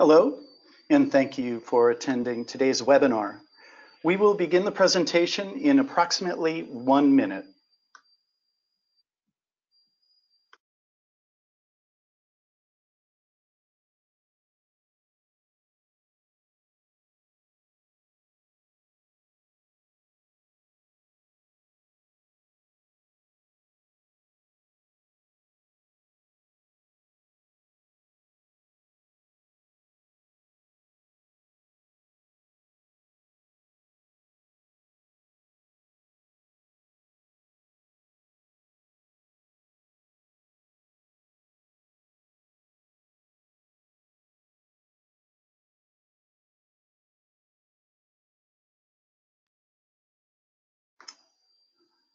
Hello, and thank you for attending today's webinar. We will begin the presentation in approximately one minute.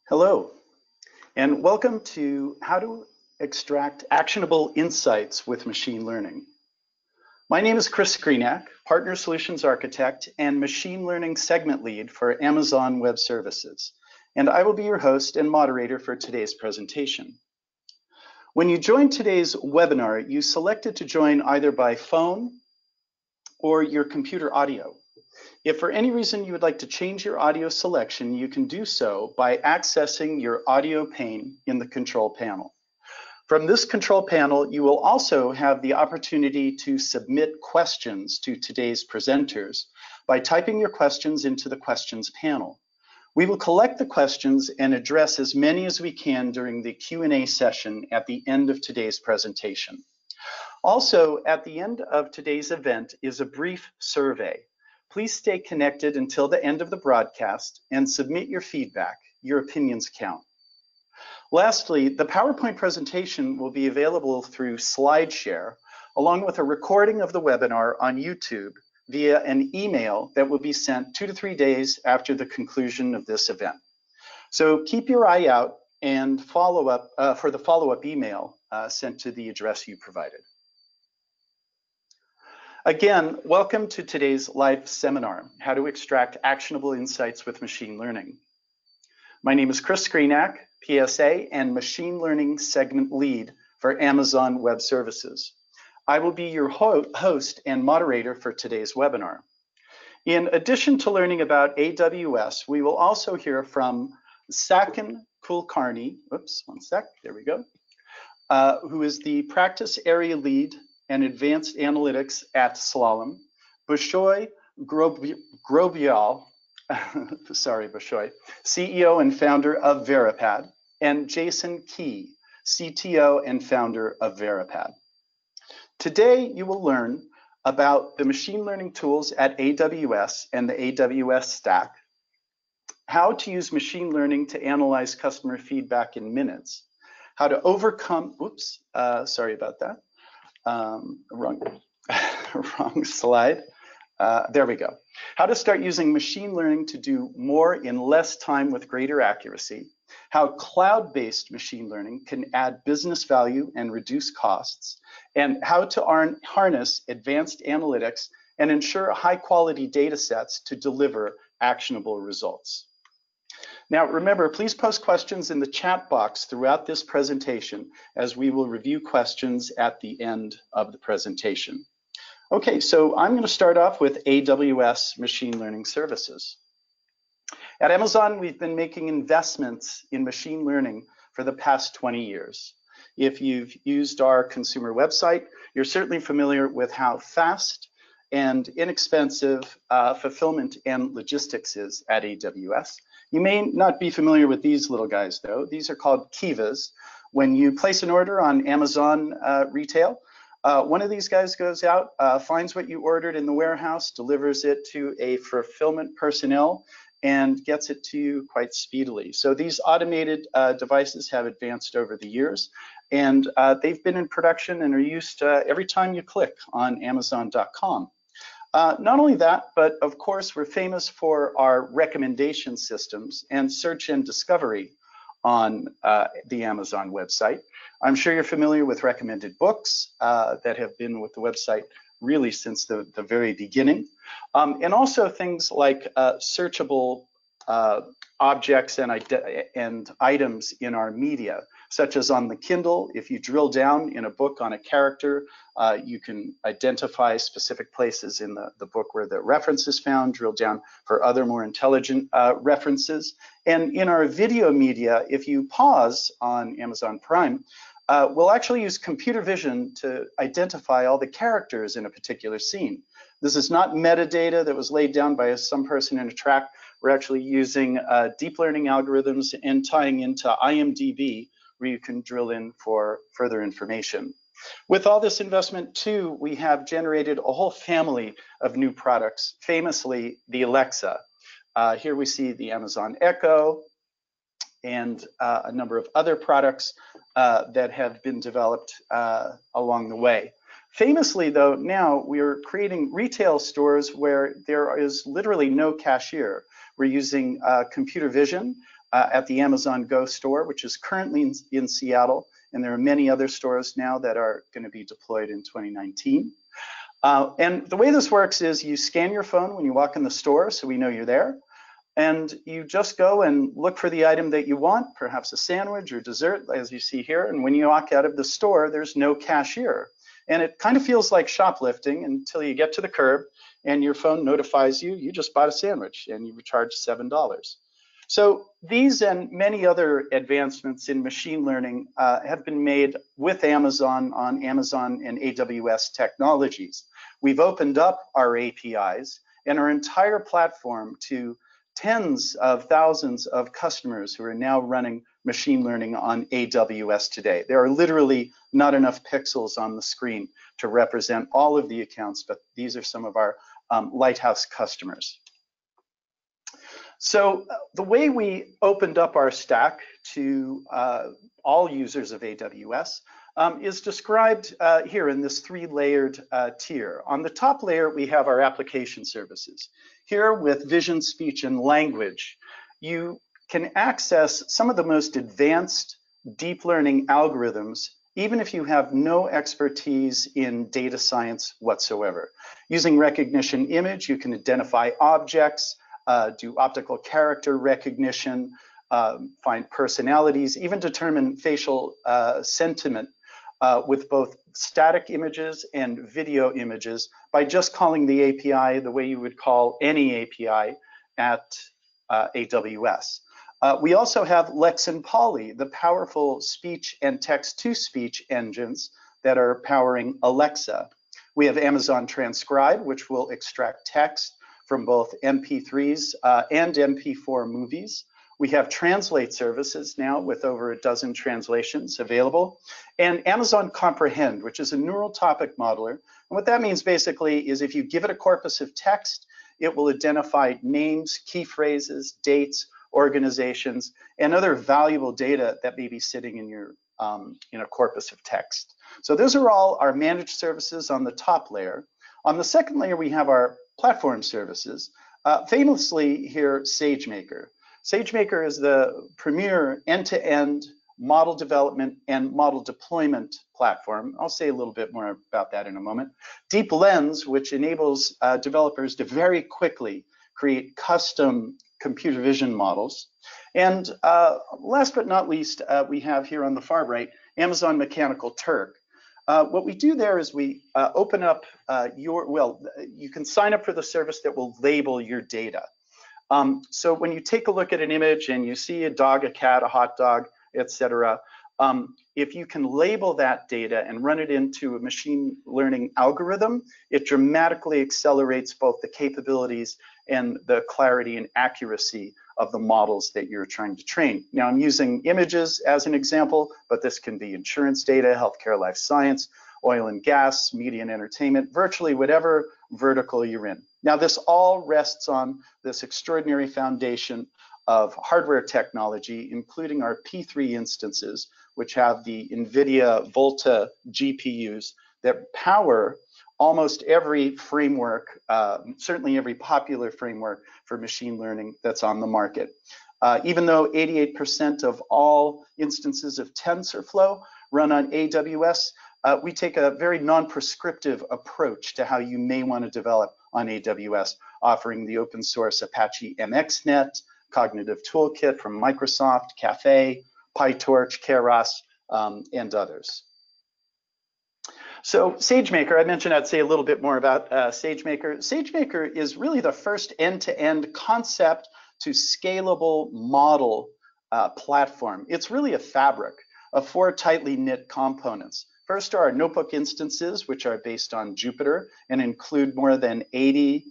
Hello, and welcome to How to Extract Actionable Insights with Machine Learning. My name is Chris Greenock, Partner Solutions Architect and Machine Learning Segment Lead for Amazon Web Services, and I will be your host and moderator for today's presentation. When you joined today's webinar, you selected to join either by phone or your computer audio. If for any reason you would like to change your audio selection, you can do so by accessing your audio pane in the control panel. From this control panel, you will also have the opportunity to submit questions to today's presenters by typing your questions into the questions panel. We will collect the questions and address as many as we can during the Q&A session at the end of today's presentation. Also, at the end of today's event is a brief survey. Please stay connected until the end of the broadcast and submit your feedback. Your opinions count. Lastly, the PowerPoint presentation will be available through SlideShare, along with a recording of the webinar on YouTube via an email that will be sent two to three days after the conclusion of this event. So keep your eye out and follow up uh, for the follow-up email uh, sent to the address you provided. Again, welcome to today's live seminar, How to Extract Actionable Insights with Machine Learning. My name is Chris Greenock, PSA and Machine Learning Segment Lead for Amazon Web Services. I will be your ho host and moderator for today's webinar. In addition to learning about AWS, we will also hear from Sachin Kulkarni, oops, one sec, there we go, uh, who is the practice area lead and Advanced Analytics at Slalom, Bishoy Grobial, sorry, Bishoy, CEO and founder of Veripad, and Jason Key, CTO and founder of Veripad. Today, you will learn about the machine learning tools at AWS and the AWS stack, how to use machine learning to analyze customer feedback in minutes, how to overcome, oops, uh, sorry about that, um, wrong, wrong slide. Uh, there we go. How to start using machine learning to do more in less time with greater accuracy. How cloud-based machine learning can add business value and reduce costs. And how to harness advanced analytics and ensure high quality data sets to deliver actionable results. Now remember, please post questions in the chat box throughout this presentation as we will review questions at the end of the presentation. Okay, so I'm going to start off with AWS Machine Learning Services. At Amazon, we've been making investments in machine learning for the past 20 years. If you've used our consumer website, you're certainly familiar with how fast and inexpensive uh, fulfillment and logistics is at AWS. You may not be familiar with these little guys though. These are called Kivas. When you place an order on Amazon uh, retail, uh, one of these guys goes out, uh, finds what you ordered in the warehouse, delivers it to a fulfillment personnel, and gets it to you quite speedily. So these automated uh, devices have advanced over the years, and uh, they've been in production and are used uh, every time you click on Amazon.com. Uh, not only that, but of course, we're famous for our recommendation systems and search and discovery on uh, the Amazon website. I'm sure you're familiar with recommended books uh, that have been with the website really since the, the very beginning. Um, and also things like uh, searchable uh, objects and, and items in our media, such as on the Kindle. If you drill down in a book on a character, uh, you can identify specific places in the, the book where the reference is found, drill down for other more intelligent uh, references. And in our video media, if you pause on Amazon Prime, uh, we'll actually use computer vision to identify all the characters in a particular scene. This is not metadata that was laid down by some person in a track. We're actually using uh, deep learning algorithms and tying into IMDb where you can drill in for further information. With all this investment too, we have generated a whole family of new products, famously the Alexa. Uh, here we see the Amazon Echo and uh, a number of other products uh, that have been developed uh, along the way. Famously though, now we are creating retail stores where there is literally no cashier. We're using uh, computer vision uh, at the Amazon Go store, which is currently in, in, Seattle, and there are many other stores now that are gonna be deployed in 2019. Uh, and the way this works is you scan your phone when you walk in the store so we know you're there and you just go and look for the item that you want, perhaps a sandwich or dessert, as you see here. And when you walk out of the store, there's no cashier. And it kind of feels like shoplifting until you get to the curb and your phone notifies you, you just bought a sandwich and you were charged $7. So these and many other advancements in machine learning uh, have been made with Amazon on Amazon and AWS technologies. We've opened up our APIs and our entire platform to tens of thousands of customers who are now running machine learning on AWS today. There are literally not enough pixels on the screen to represent all of the accounts, but these are some of our um, Lighthouse customers. So uh, the way we opened up our stack to uh, all users of AWS um, is described uh, here in this three-layered uh, tier. On the top layer, we have our application services. Here with vision, speech, and language, you can access some of the most advanced deep learning algorithms even if you have no expertise in data science whatsoever. Using Rekognition Image, you can identify objects, uh, do optical character recognition, uh, find personalities, even determine facial uh, sentiment uh, with both static images and video images by just calling the API the way you would call any API at uh, AWS. Uh, we also have Lex and Polly, the powerful speech and text-to-speech engines that are powering Alexa. We have Amazon Transcribe, which will extract text from both MP3s uh, and MP4 movies. We have translate services now with over a dozen translations available. And Amazon Comprehend, which is a neural topic modeler. And what that means basically is if you give it a corpus of text, it will identify names, key phrases, dates, organizations, and other valuable data that may be sitting in your um, in a corpus of text. So those are all our managed services on the top layer. On the second layer, we have our platform services. Uh, famously here, SageMaker. SageMaker is the premier end-to-end model development and model deployment platform. I'll say a little bit more about that in a moment. Deep Lens, which enables uh, developers to very quickly create custom computer vision models. And uh, last but not least, uh, we have here on the far right, Amazon Mechanical Turk. Uh, what we do there is we uh, open up uh, your, well, you can sign up for the service that will label your data. Um, so when you take a look at an image and you see a dog, a cat, a hot dog, etc., um, if you can label that data and run it into a machine learning algorithm, it dramatically accelerates both the capabilities and the clarity and accuracy of the models that you're trying to train. Now I'm using images as an example, but this can be insurance data, healthcare, life science, oil and gas, media and entertainment, virtually whatever vertical you're in. Now, this all rests on this extraordinary foundation of hardware technology, including our P3 instances, which have the NVIDIA Volta GPUs that power almost every framework, uh, certainly every popular framework for machine learning that's on the market. Uh, even though 88% of all instances of TensorFlow run on AWS, uh, we take a very non-prescriptive approach to how you may want to develop on AWS, offering the open source Apache MXNet, Cognitive Toolkit from Microsoft, Caffe, PyTorch, Keras, um, and others. So SageMaker, I mentioned I'd say a little bit more about uh, SageMaker. SageMaker is really the first end-to-end -end concept to scalable model uh, platform. It's really a fabric of four tightly knit components. First are our notebook instances, which are based on Jupyter and include more than 80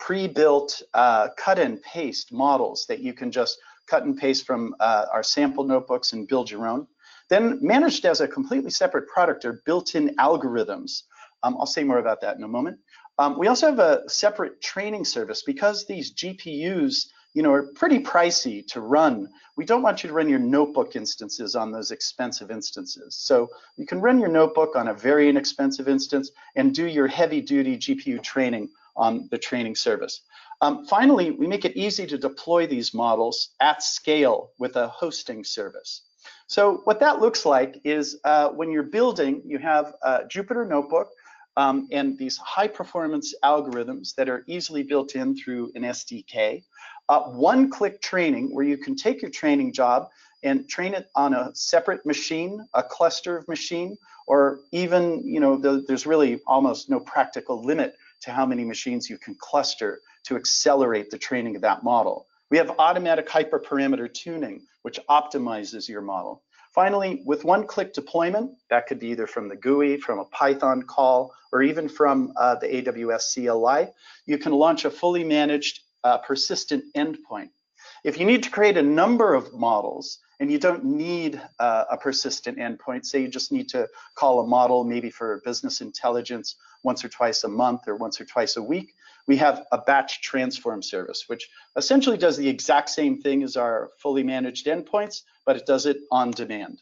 pre-built uh, cut and paste models that you can just cut and paste from uh, our sample notebooks and build your own. Then managed as a completely separate product are built-in algorithms. Um, I'll say more about that in a moment. Um, we also have a separate training service because these GPUs you know, are pretty pricey to run. We don't want you to run your notebook instances on those expensive instances. So you can run your notebook on a very inexpensive instance and do your heavy duty GPU training on the training service. Um, finally, we make it easy to deploy these models at scale with a hosting service. So what that looks like is uh, when you're building, you have a Jupyter Notebook um, and these high performance algorithms that are easily built in through an SDK. Uh, one click training where you can take your training job and train it on a separate machine, a cluster of machine, or even, you know, the, there's really almost no practical limit to how many machines you can cluster to accelerate the training of that model. We have automatic hyperparameter tuning, which optimizes your model. Finally, with one-click deployment, that could be either from the GUI, from a Python call, or even from uh, the AWS CLI, you can launch a fully managed uh, persistent endpoint. If you need to create a number of models and you don't need uh, a persistent endpoint, say you just need to call a model maybe for business intelligence once or twice a month or once or twice a week, we have a batch transform service, which essentially does the exact same thing as our fully managed endpoints, but it does it on demand.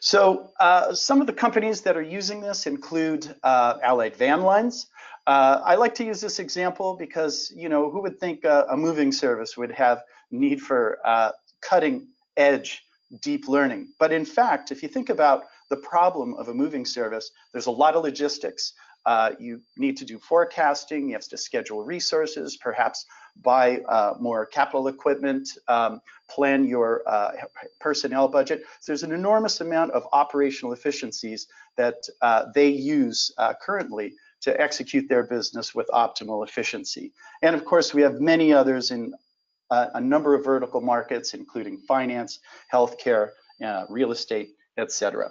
So uh, some of the companies that are using this include uh, Allied Van Lines. Uh, I like to use this example because, you know, who would think a, a moving service would have need for uh, cutting edge deep learning? But in fact, if you think about the problem of a moving service, there's a lot of logistics. Uh, you need to do forecasting, you have to schedule resources, perhaps buy uh, more capital equipment, um, plan your uh, personnel budget. So there's an enormous amount of operational efficiencies that uh, they use uh, currently to execute their business with optimal efficiency. And of course, we have many others in uh, a number of vertical markets, including finance, healthcare, real estate, etc.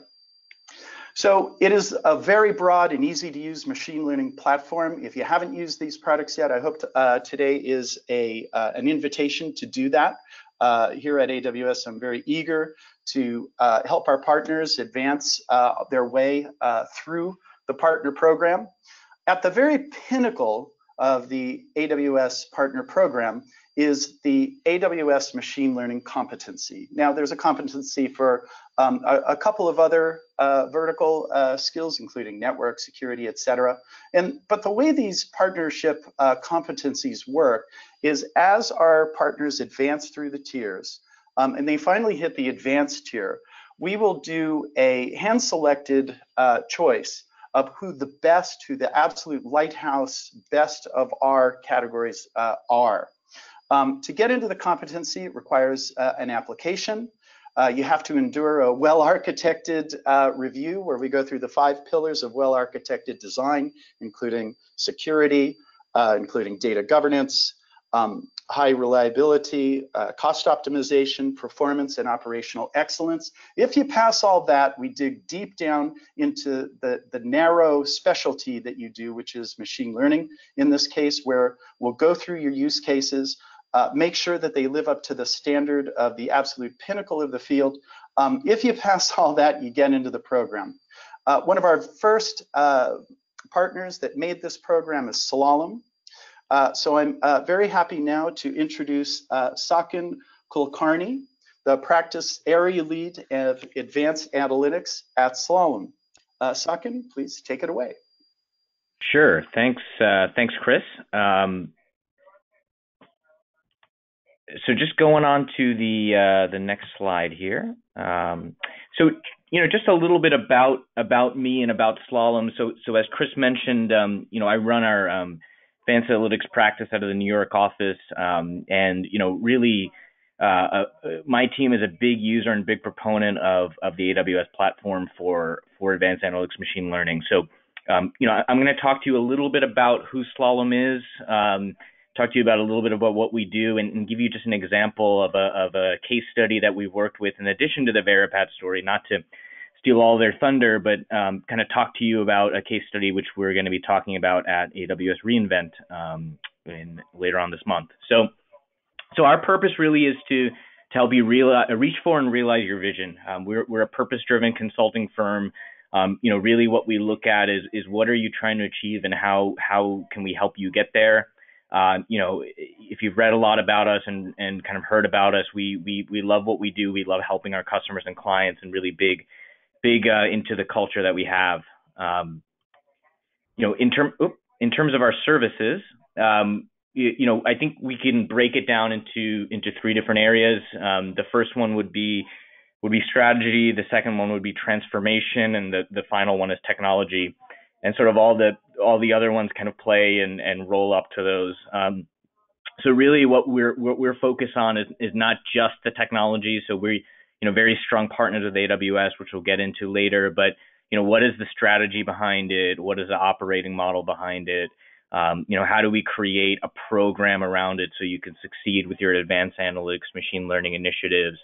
So it is a very broad and easy to use machine learning platform. If you haven't used these products yet, I hope to, uh, today is a uh, an invitation to do that. Uh, here at AWS, I'm very eager to uh, help our partners advance uh, their way uh, through the partner program. At the very pinnacle of the AWS partner program is the AWS machine learning competency. Now, there's a competency for um, a, a, couple of other uh, vertical uh, skills, including network, security, et cetera. And, but the way these partnership uh, competencies work is as our partners advance through the tiers, um, and they finally hit the advanced tier, we will do a hand-selected uh, choice of who the best, who the absolute lighthouse best of our categories uh, are. Um, to get into the competency, it requires uh, an application. Uh, you have to endure a well-architected uh, review where we go through the five pillars of well-architected design, including security, uh, including data governance, um, high reliability, uh, cost optimization, performance, and operational excellence. If you pass all that, we dig deep down into the, the narrow specialty that you do, which is machine learning in this case, where we'll go through your use cases, uh, make sure that they live up to the standard of the absolute pinnacle of the field. Um, if you pass all that, you get into the program. Uh, one of our first uh, partners that made this program is Slalom. Uh, so I'm uh, very happy now to introduce uh, Sachin Kulkarni, the practice area lead of advanced analytics at Slalom. Sachin, please take it away. Sure. Thanks. thanks, Chris. Um, so just going on to the uh, the next slide here. Um, so you know, just a little bit about about me and about Slalom. So so as Chris mentioned, um, you know, I run our um, advanced analytics practice out of the New York office, um, and you know, really uh, uh, my team is a big user and big proponent of of the AWS platform for for advanced analytics machine learning. So, um, you know, I'm going to talk to you a little bit about who Slalom is. Talk to you about a little bit about what we do and, and, give you just an example of a, of a case study that we've worked with in addition to the Veripad story, not to steal all their thunder, but um, kind of talk to you about a case study which we're going to be talking about at AWS reInvent um, in, later on this month. So, so our purpose really is to to help you realize, reach for and realize your vision. Um, we're we're a purpose-driven consulting firm. Um, you know, really what we look at is is what are you trying to achieve and how how can we help you get there. Uh, you know, if you've read a lot about us and, and kind of heard about us, we, we, we love what we do. We love helping our customers and clients and really big, big uh, into the culture that we have. Um, you know, in term, in terms of our services, um, you, you, know, I think we can break it down into, into three different areas. Um, the first one would be, would be strategy. The second one would be transformation. And the, the final one is technology and sort of all the all the other ones kind of play and and roll up to those. Um, so really, what we're what we're focused on is is not just the technology. So we you know very strong partners with AWS, which we'll get into later. But you know what is the strategy behind it? What is the operating model behind it? Um, you know how do we create a program around it so you can succeed with your advanced analytics, machine learning initiatives?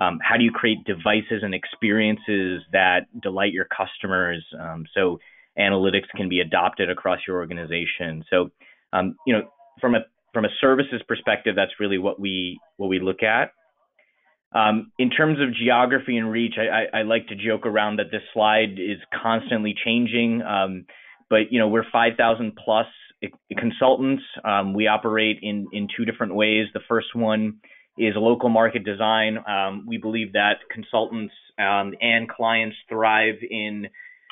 Um, how do you create devices and experiences that delight your customers? Um, so analytics can be adopted across your organization. So, um, you know, from a from a services perspective, that's really what we what we look at. Um, in terms of geography and reach, I, I, I, like to joke around that this slide is constantly changing. Um, but you know, we're 5,000 plus consultants. Um, we operate in in two different ways. The first one is local market design. Um, we believe that consultants um, and clients thrive in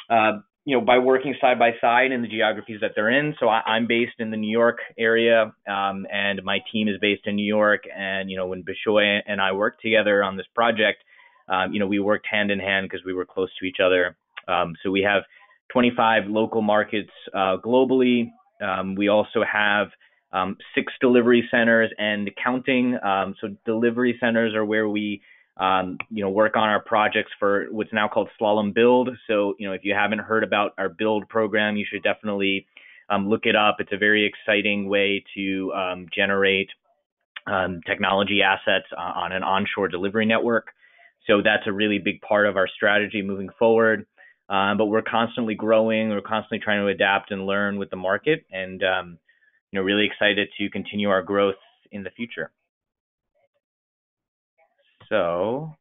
uh, you know, by working side by side in the geographies that they're in. So I, am based in the New York area, um, and my team is based in New York. And you know, when Bishoy and I worked together on this project, um, you know, we worked hand in hand because we were close to each other. Um, so we have 25 local markets uh, globally. Um, we also have um, six delivery centers and counting. Um, so delivery centers are where we um, you know, work on our projects for what's now called Slalom Build. So, you know, if you haven't heard about our Build program, you should definitely um, look it up. It's a very exciting way to um, generate um, technology assets on an onshore delivery network. So that's a really big part of our strategy moving forward. Um, but we're constantly growing. We're constantly trying to adapt and learn with the market, and um, you know, really excited to continue our growth in the future. So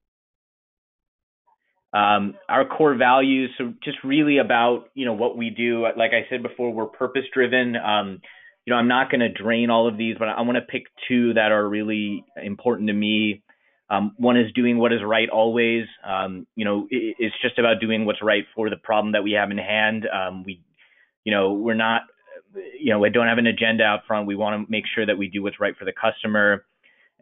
um, our core values, so just really about you know what we do. Like I said before, we're purpose driven. Um, you know, I'm not going to drain all of these, but I want to pick two that are really important to me. Um, one is doing what is right always. Um, you know, it, it's just about doing what's right for the problem that we have in hand. Um, we, you know, we're not, you know, we don't have an agenda out front. We want to make sure that we do what's right for the customer.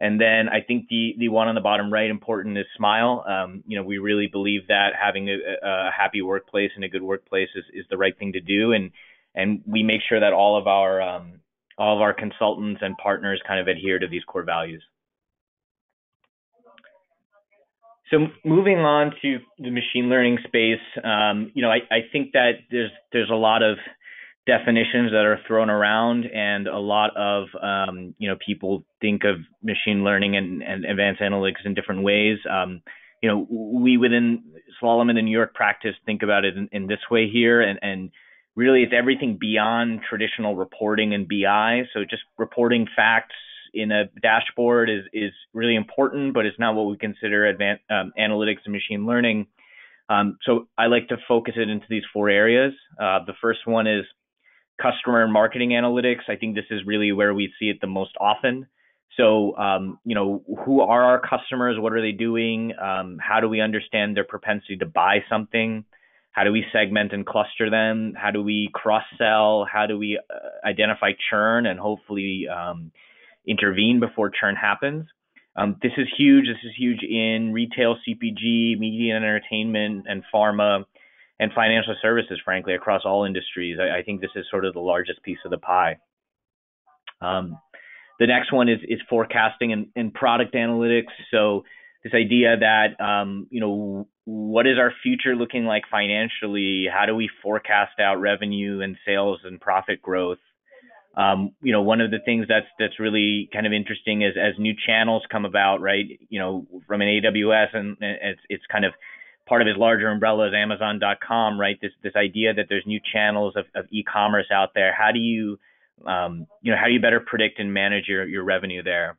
And then I think the the one on the bottom right important is smile. Um, you know, we really believe that having a, a, happy workplace and a good workplace is, is the right thing to do, and and we make sure that all of our um, all of our consultants and partners kind of adhere to these core values. So moving on to the machine learning space, um, you know, I, I think that there's there's a lot of definitions that are thrown around, and a lot of um, you know people think of machine learning and, and advanced analytics in different ways. Um, you know, we within Slalom and the New York practice think about it in, in this way here, and, and really it's everything beyond traditional reporting and BI. So just reporting facts in a dashboard is is really important, but it's not what we consider advanced um, analytics and machine learning. Um, so I like to focus it into these four areas. Uh, the first one is customer and marketing analytics. I think this is really where we see it the most often. So, um, you know, who are our customers? What are they doing? Um, how do we understand their propensity to buy something? How do we segment and cluster them? How do we cross sell? How do we uh, identify churn and hopefully um, intervene before churn happens? Um, this is huge. This is huge in retail, CPG, media and entertainment, and pharma and financial services, frankly, across all industries. I, I, think this is sort of the largest piece of the pie. Um, the next one is is forecasting and, and product analytics. So this idea that um, you know what is our future looking like financially? How do we forecast out revenue and sales and profit growth? Um, you know, one of the things that's that's really kind of interesting is as new channels come about, right? You know, from an AWS and, and it's it's kind of part of his larger umbrella is Amazon.com, right? This this idea that there's new channels of, of e-commerce out there. How do you um, you know how do you better predict and manage your your revenue there?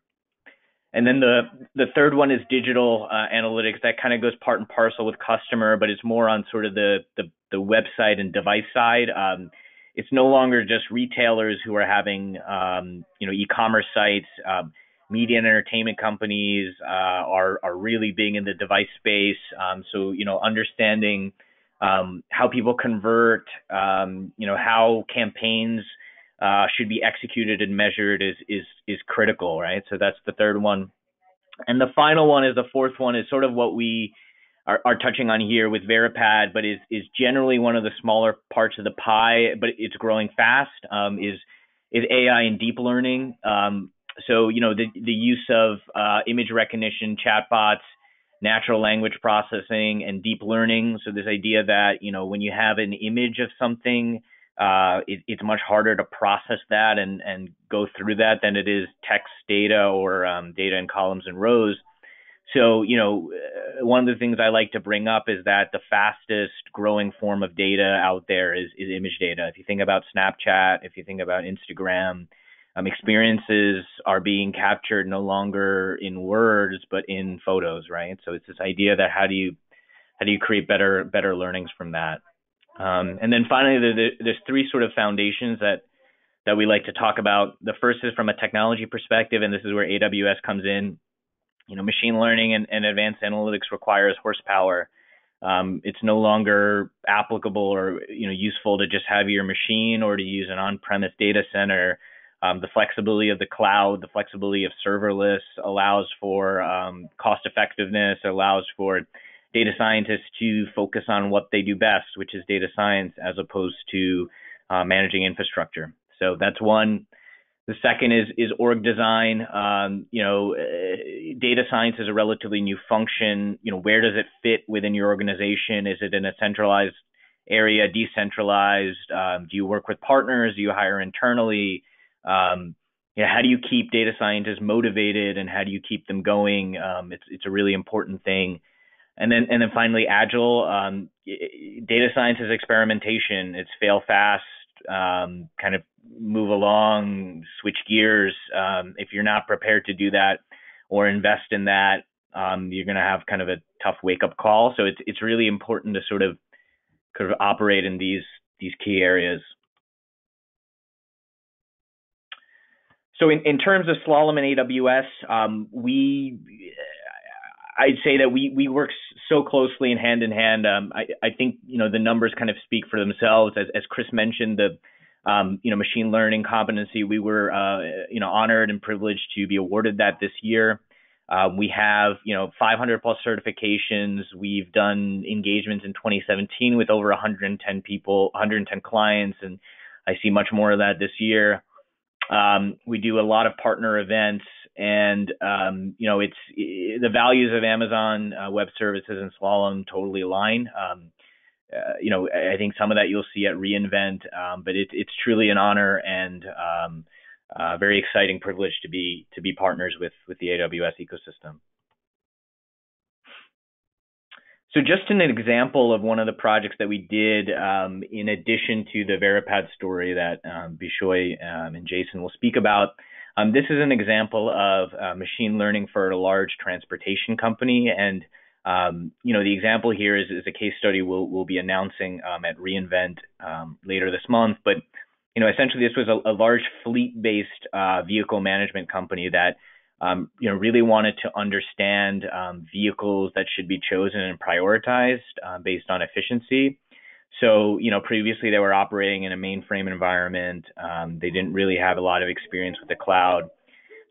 And then the the third one is digital uh, analytics. That kind of goes part and parcel with customer, but it's more on sort of the the, the website and device side. Um, it's no longer just retailers who are having um, you know e-commerce sites. Um, media and entertainment companies uh, are are really being in the device space. Um, so you know understanding um, how people convert, um, you know how campaigns uh, should be executed and measured is is is critical, right? So that's the third one, and the final one is the fourth one is sort of what we are, are touching on here with Veripad, but is is generally one of the smaller parts of the pie, but it's growing fast. Um, is is AI and deep learning. Um, so you know the the use of uh, image recognition, chatbots, natural language processing, and deep learning. So this idea that you know when you have an image of something uh, it, it's much harder to process that and, and go through that than it is text data or um, data in columns and rows. So, you know, uh, one of the things I like to bring up is that the fastest growing form of data out there is, is image data. If you think about Snapchat, if you think about Instagram, um, experiences are being captured no longer in words but in photos, right? So it's this idea that how do you how do you create better better learnings from that? Um, and then finally, the, the, there's three sort of foundations that that we like to talk about. The first is from a technology perspective, and this is where AWS comes in. You know, machine learning and, and advanced analytics requires horsepower. Um, it's no longer applicable or you know useful to just have your machine or to use an on-premise data center. Um, the flexibility of the cloud, the flexibility of serverless allows for um, cost effectiveness, allows for data scientists to focus on what they do best, which is data science, as opposed to uh, managing infrastructure. So that's one. The second is is org design. Um, you know, uh, data science is a relatively new function. You know, where does it fit within your organization? Is it in a centralized area, decentralized? Um, do you work with partners? Do you hire internally? Um, you know, how do you keep data scientists motivated and how do you keep them going? Um, it's it's a really important thing. And then and then finally, agile um, data science is experimentation. It's fail fast, um, kind of move along, switch gears. Um, if you're not prepared to do that or invest in that, um, you're going to have kind of a tough wake up call. So it's it's really important to sort of sort of operate in these these key areas. So in, in terms of Slalom and AWS, um, we I'd say that we we work so closely and hand in hand. Um, I I think you know the numbers kind of speak for themselves. As as Chris mentioned, the um, you know machine learning competency, we were uh, you know honored and privileged to be awarded that this year. Uh, we have you know 500 plus certifications. We've done engagements in 2017 with over 110 people, 110 clients, and I see much more of that this year. Um, we do a lot of partner events and um, you know it's it, the values of Amazon uh, Web Services and Slalom totally align. Um, uh, you know, I think some of that you'll see at reInvent, um, but it, it's truly an honor and um, uh, very exciting privilege to be to be partners with with the AWS ecosystem. So just an example of one of the projects that we did, um, in addition to the Veripad story that um, Bishoy um, and Jason will speak about, um, this is an example of uh, machine learning for a large transportation company, and um, you know the example here is, is, a case study we'll, we'll be announcing um, at reInvent later this month. But you know essentially this was a, a large fleet-based uh, vehicle management company that um, you know really wanted to understand um, vehicles that should be chosen and prioritized uh, based on efficiency. So, you know, previously they were operating in a mainframe environment. Um, they didn't really have a lot of experience with the cloud.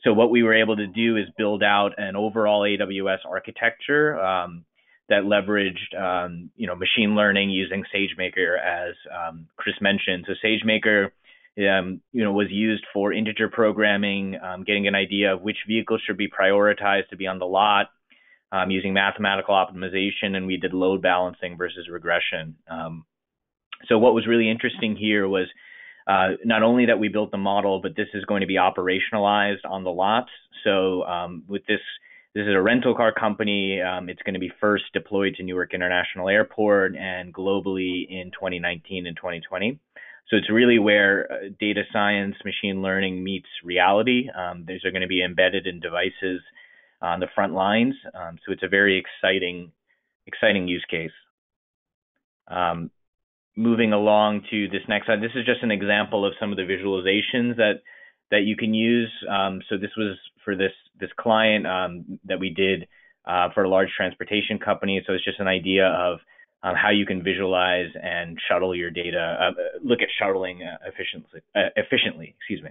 So, what we were able to do is build out an overall AWS architecture um, that leveraged, um, you know, machine learning using SageMaker, as um, Chris mentioned. So, SageMaker um, you know, was used for integer programming, um, getting an idea of which vehicles should be prioritized to be on the lot, um, using mathematical optimization, and we did load balancing versus regression. Um, so what was really interesting here was uh, not only that we built the model, but this is going to be operationalized on the lots. So um, with this, this is a rental car company. Um, it's going to be first deployed to Newark International Airport and globally in 2019 and 2020. So it's really where uh, data science, machine learning meets reality. Um, these are going to be embedded in devices on the front lines. Um, so it's a very exciting, exciting use case. Um, moving along to this next slide, this is just an example of some of the visualizations that that you can use. Um, so this was for this this client um, that we did uh, for a large transportation company. So it's just an idea of um, how you can visualize and shuttle your data, uh, look at shuttling uh, efficiently. Uh, efficiently, excuse me.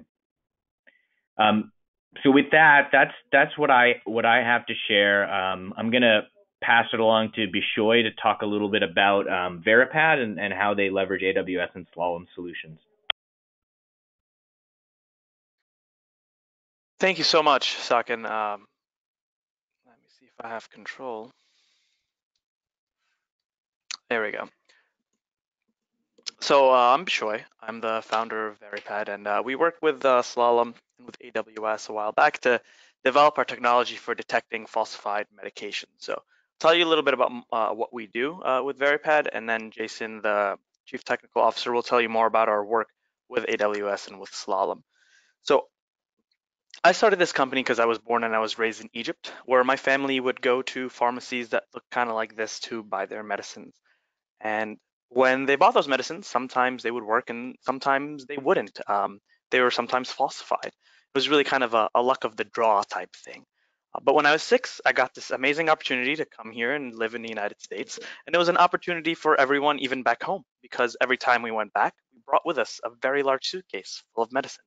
Um, so with that, that's that's what I what I have to share. Um, I'm gonna pass it along to Bishoy to talk a little bit about um, Veripad and, and how they leverage AWS and Slalom solutions. Thank you so much, Sachin. Um, let me see if I have control. There we go. So uh, I'm Bishoy. I'm the founder of Veripad, and uh, we worked with uh, Slalom and with AWS a while back to develop our technology for detecting falsified medications. So I'll tell you a little bit about uh, what we do uh, with Veripad, and then Jason, the Chief Technical Officer, will tell you more about our work with AWS and with Slalom. So I started this company because I was born and I was raised in Egypt, where my family would go to pharmacies that look kind of like this to buy their medicines. And when they bought those medicines, sometimes they would work and sometimes they wouldn't. Um, they were sometimes falsified. It was really kind of a, a luck of the draw type thing. But when I was six, I got this amazing opportunity to come here and live in the United States. And it was an opportunity for everyone, even back home, because every time we went back, we brought with us a very large suitcase full of medicine.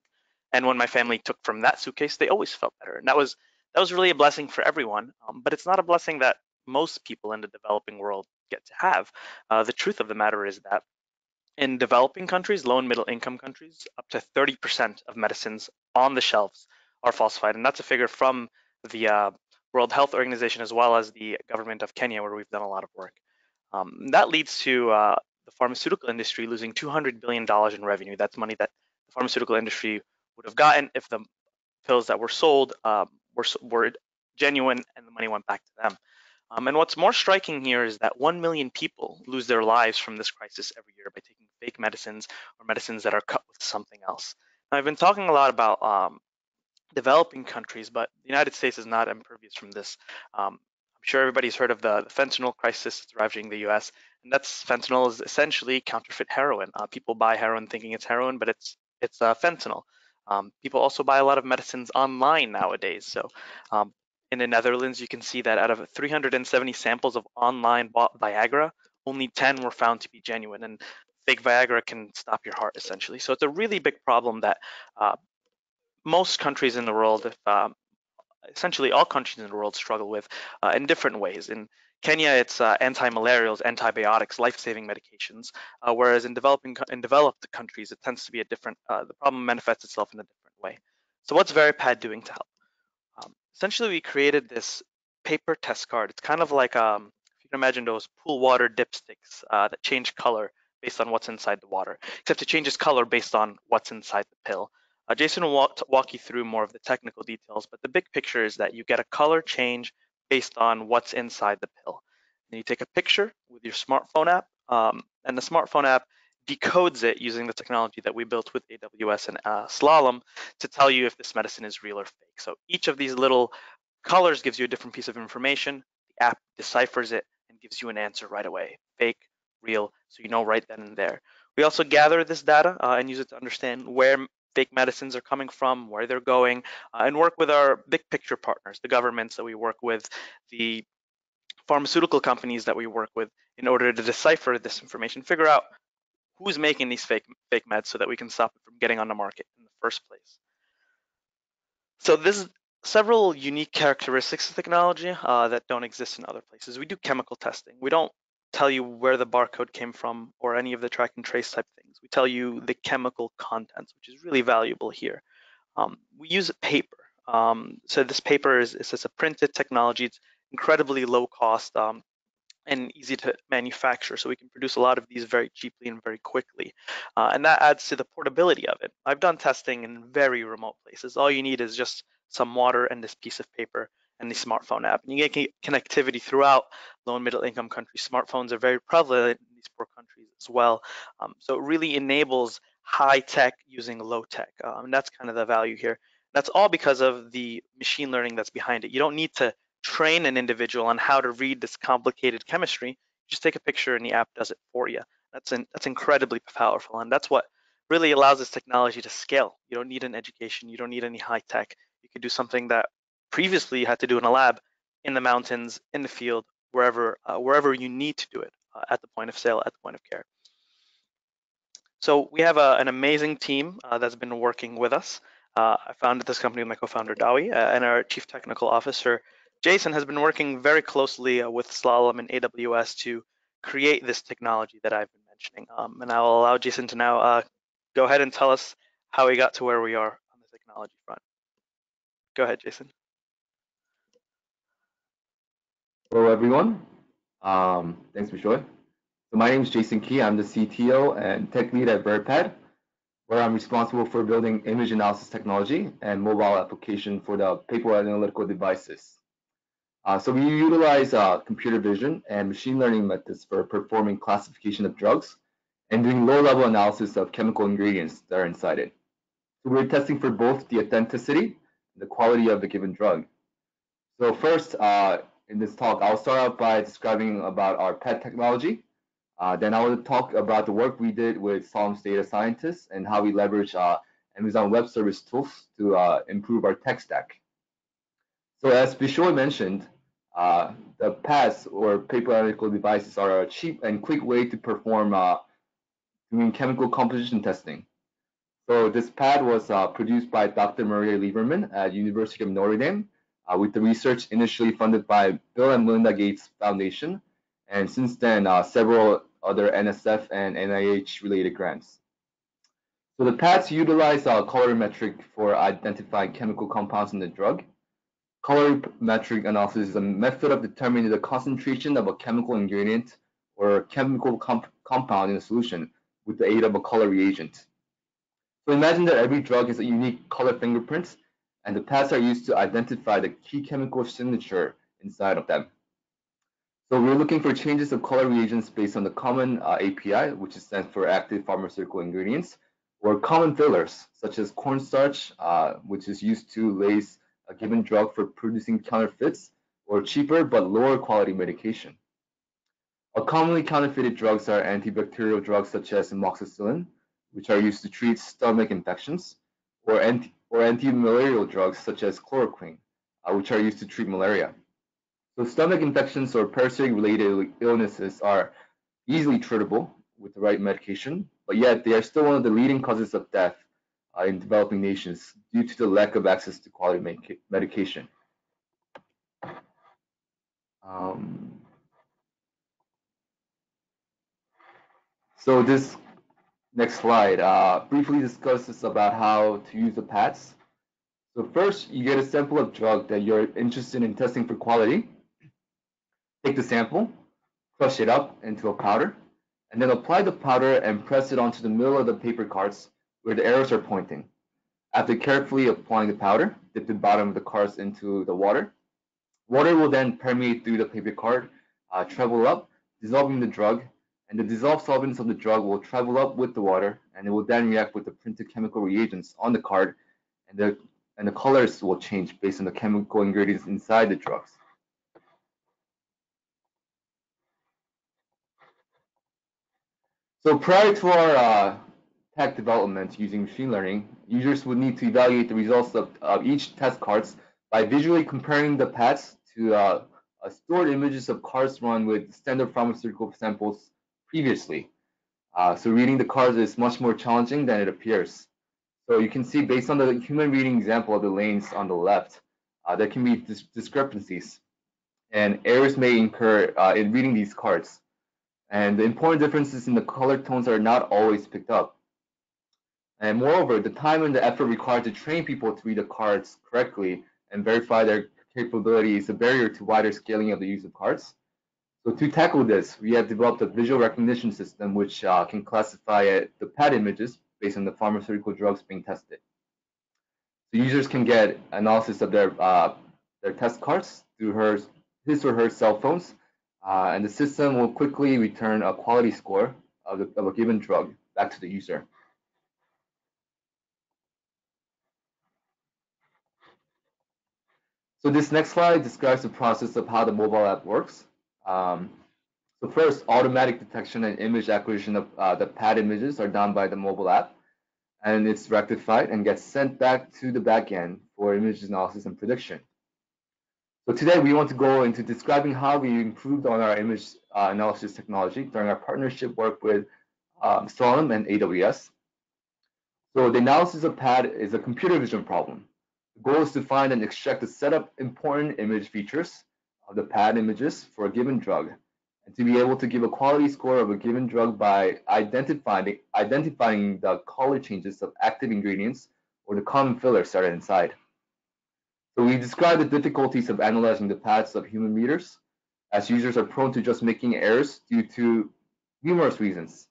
And when my family took from that suitcase, they always felt better. And that was that was really a blessing for everyone. Um, but it's not a blessing that most people in the developing world get to have. Uh, the truth of the matter is that in developing countries, low and middle income countries, up to 30% of medicines on the shelves are falsified. And that's a figure from the uh, World Health Organization as well as the government of Kenya, where we've done a lot of work. Um, that leads to uh, the pharmaceutical industry losing $200 billion in revenue. That's money that the pharmaceutical industry would have gotten if the pills that were sold um, were, were genuine and the money went back to them. Um, and what's more striking here is that 1 million people lose their lives from this crisis every year by taking fake medicines or medicines that are cut with something else. Now, I've been talking a lot about um, developing countries, but the United States is not impervious from this. Um, I'm sure everybody's heard of the, the, fentanyl crisis that's ravaging the US, and that's fentanyl is essentially counterfeit heroin. Uh, people buy heroin thinking it's heroin, but it's it's uh, fentanyl. Um, people also buy a lot of medicines online nowadays. So um, in the Netherlands, you can see that out of 370 samples of online bought Viagra, only 10 were found to be genuine. And fake Viagra can stop your heart essentially. So it's a really big problem that uh, most countries in the world, if, um, essentially all countries in the world struggle with uh, in different ways. In Kenya, it's uh, anti-malarials, antibiotics, life-saving medications, uh, whereas in developing in developed countries, it tends to be a different. Uh, the problem manifests itself in a different way. So what's Veripad doing to help? Essentially, we created this paper test card. It's kind of like um, if you can imagine those pool water dipsticks uh, that change color based on what's inside the water, except it changes color based on what's inside the pill. Uh, Jason will walk, walk, you through more of the technical details, but the big picture is that you get a color change based on what's inside the pill. And you take a picture with your smartphone app, um, and the smartphone app decodes it using the technology that we built with AWS and uh, Slalom to tell you if this medicine is real or fake. So each of these little colors gives you a different piece of information. The app deciphers it and gives you an answer right away, fake, real, so you know right then and there. We also gather this data uh, and use it to understand where fake medicines are coming from, where they're going, uh, and work with our big picture partners, the governments that we work with, the pharmaceutical companies that we work with in order to decipher this information, figure out who's making these fake fake meds so that we can stop it from getting on the market in the first place. So this is several unique characteristics of technology uh, that don't exist in other places. We do chemical testing. We don't tell you where the barcode came from or any of the track and trace type things. We tell you the chemical contents, which is really valuable here. Um, we use paper. Um, so this paper is, just a printed technology. It's incredibly low cost um, and easy to manufacture. So we can produce a lot of these very cheaply and very quickly. Uh, and that adds to the portability of it. I've done testing in very remote places. All you need is just some water and this piece of paper and the smartphone app. And you get connectivity throughout low and middle income countries. Smartphones are very prevalent in these poor countries as well. Um, so it really enables high tech using low tech. Um, and that's kind of the value here. That's all because of the machine learning that's behind it. You don't need to train an individual on how to read this complicated chemistry. just take a picture and the app does it for you. That's in, that's incredibly powerful, and that's what really allows this technology to scale. You don't need an education. You don't need any high tech. You could do something that previously you had to do in a lab, in the mountains, in the field, wherever uh, wherever you need to do it uh, at the point of sale, at the point of care. So we have a, an amazing team uh, that's been working with us. Uh, I founded this company with my co-founder Dawi uh, and our chief technical officer Jason has been working very closely uh, with Slalom and AWS to create this technology that I've been mentioning. Um, and I'll allow Jason to now uh, go ahead and tell us how we got to where we are on the technology front. Go ahead, Jason. Hello, everyone. Um, thanks, Bishoy. So my name is Jason Key. I'm the CTO and tech lead at Veripad, where I'm responsible for building image analysis technology and mobile application for the paper analytical devices. Uh, so we utilize uh, computer vision and machine learning methods for performing classification of drugs and doing low-level analysis of chemical ingredients that are inside it. So we're testing for both the authenticity and the quality of the given drug. So first, uh, in this talk, I'll start out by describing about our PET technology. Uh, then I will talk about the work we did with Slalom's data scientists and how we leverage uh, Amazon Web Service tools to uh, improve our tech stack. So as Bishoy mentioned, uh, the PADs or paper analytical devices are a cheap and quick way to perform uh, doing chemical composition testing. So this pad was uh, produced by Dr. Marya Lieberman at University of Notre Dame uh, with the research initially funded by Bill and Melinda Gates Foundation, and since then uh, several other NSF and NIH related grants. So the pads utilize uh, colorimetric for identifying chemical compounds in the drug, Colorimetric analysis is a method of determining the concentration of a chemical ingredient or chemical comp compound in a solution with the aid of a color reagent. So imagine that every drug has a unique color fingerprint, and the pads are used to identify the key chemical signature inside of them. So we're looking for changes of color reagents based on the common uh, API, which stands for active pharmaceutical ingredients, or common fillers, such as cornstarch, uh, which is used to lace a given drug for producing counterfeits or cheaper but lower quality medication. A commonly counterfeited drugs are antibacterial drugs such as amoxicillin, which are used to treat stomach infections, or, anti or anti-malarial drugs such as chloroquine, uh, which are used to treat malaria. So stomach infections or parasitic-related illnesses are easily treatable with the right medication, but yet they are still one of the leading causes of death uh, in developing nations due to the lack of access to quality medica medication. Um, so this next slide uh, briefly discusses about how to use the pads. So first, you get a sample of drug that you're interested in testing for quality. Take the sample, crush it up into a powder, and then apply the powder and press it onto the middle of the paper cards where the arrows are pointing. After carefully applying the powder, dip the bottom of the cards into the water. Water will then permeate through the paper card, uh, travel up, dissolving the drug, and the dissolved solvents of the drug will travel up with the water, and it will then react with the printed chemical reagents on the card, and the, and the colors will change based on the chemical ingredients inside the drugs. So prior to our uh, tech development using machine learning, users would need to evaluate the results of, of each test cards by visually comparing the paths to uh, stored images of cards run with standard pharmaceutical samples previously. Uh, so reading the cards is much more challenging than it appears. So you can see based on the human reading example of the lanes on the left, uh, there can be dis discrepancies and errors may incur uh, in reading these cards. And the important differences in the color tones are not always picked up. And moreover, the time and the effort required to train people to read the cards correctly and verify their capability is a barrier to wider scaling of the use of cards. So to tackle this, we have developed a visual recognition system which uh, can classify uh, the pad images based on the pharmaceutical drugs being tested. So users can get analysis of their uh, their test cards through her, his or her cell phones, uh, and the system will quickly return a quality score of, the, of a given drug back to the user. So this next slide describes the process of how the mobile app works. Um, so first, automatic detection and image acquisition of uh, the pad images are done by the mobile app, and it's rectified and gets sent back to the backend for image analysis and prediction. So today we want to go into describing how we improved on our image uh, analysis technology during our partnership work with um, Slalom and AWS. So the analysis of pad is a computer vision problem. The goal is to find and extract a set of important image features of the pad images for a given drug, and to be able to give a quality score of a given drug by identifying, identifying the color changes of active ingredients or the common fillers that are inside. So we describe the difficulties of analyzing the pads of human readers, as users are prone to just making errors due to numerous reasons.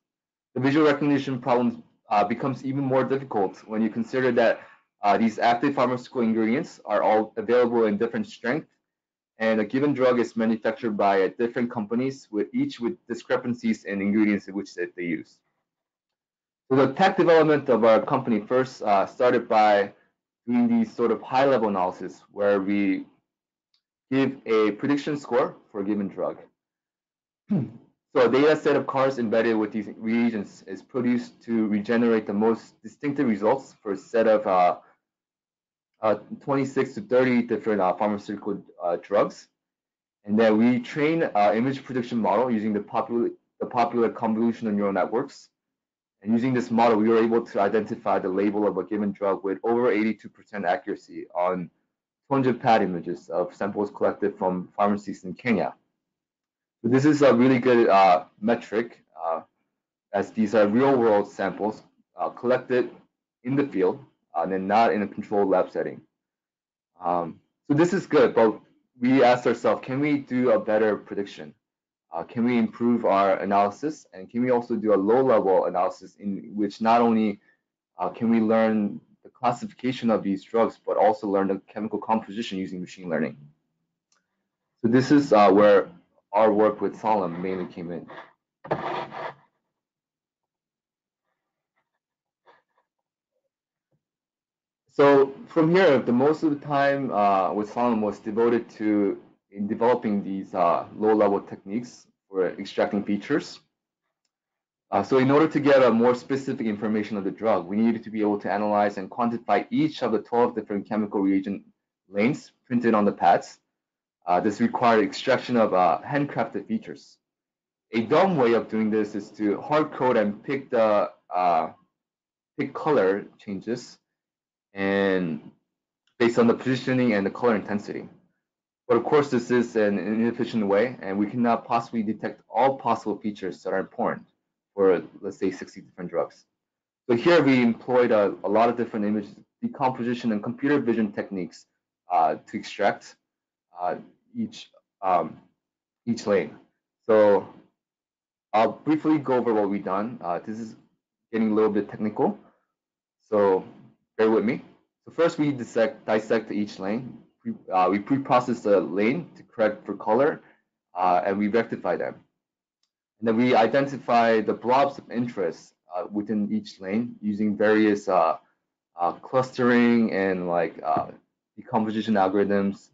The visual recognition problem uh, becomes even more difficult when you consider that uh, these active pharmaceutical ingredients are all available in different strength, and a given drug is manufactured by uh, different companies, with each with discrepancies in ingredients in which they use. So the tech development of our company first uh, started by doing these sort of high-level analysis, where we give a prediction score for a given drug. So a data set of cars embedded with these reagents is produced to regenerate the most distinctive results for a set of uh, uh, 26 to 30 different uh, pharmaceutical uh, drugs. And then we train an image prediction model using the popular, the popular convolutional neural networks. And using this model, we were able to identify the label of a given drug with over 82% accuracy on 200 pad images of samples collected from pharmacies in Kenya. So this is a really good uh, metric uh, as these are real world samples uh, collected in the field uh, and not in a controlled lab setting. Um, so this is good, but we asked ourselves, can we do a better prediction? Uh, can we improve our analysis? And can we also do a low level analysis in which not only uh, can we learn the classification of these drugs, but also learn the chemical composition using machine learning? So this is uh, where our work with Slalom mainly came in. So from here, the most of the time uh, with Slalom was devoted to in developing these uh, low-level techniques for extracting features. Uh, so in order to get a more specific information of the drug, we needed to be able to analyze and quantify each of the 12 different chemical reagent lanes printed on the pads. Uh, this required extraction of uh, handcrafted features. A dumb way of doing this is to hard code and pick the uh, pick color changes and based on the positioning and the color intensity. But of course, this is an inefficient way, and we cannot possibly detect all possible features that are important for, let's say, 60 different drugs. So here we employed a, a lot of different image decomposition and computer vision techniques uh, to extract uh, each um, each lane. So I'll briefly go over what we've done. Uh, this is getting a little bit technical. So bear with me. So first we dissect, dissect each lane. We, uh, we pre-process the lane to correct for color, uh, and we rectify them. And then we identify the blobs of interest uh, within each lane using various uh, uh, clustering and like uh, decomposition algorithms.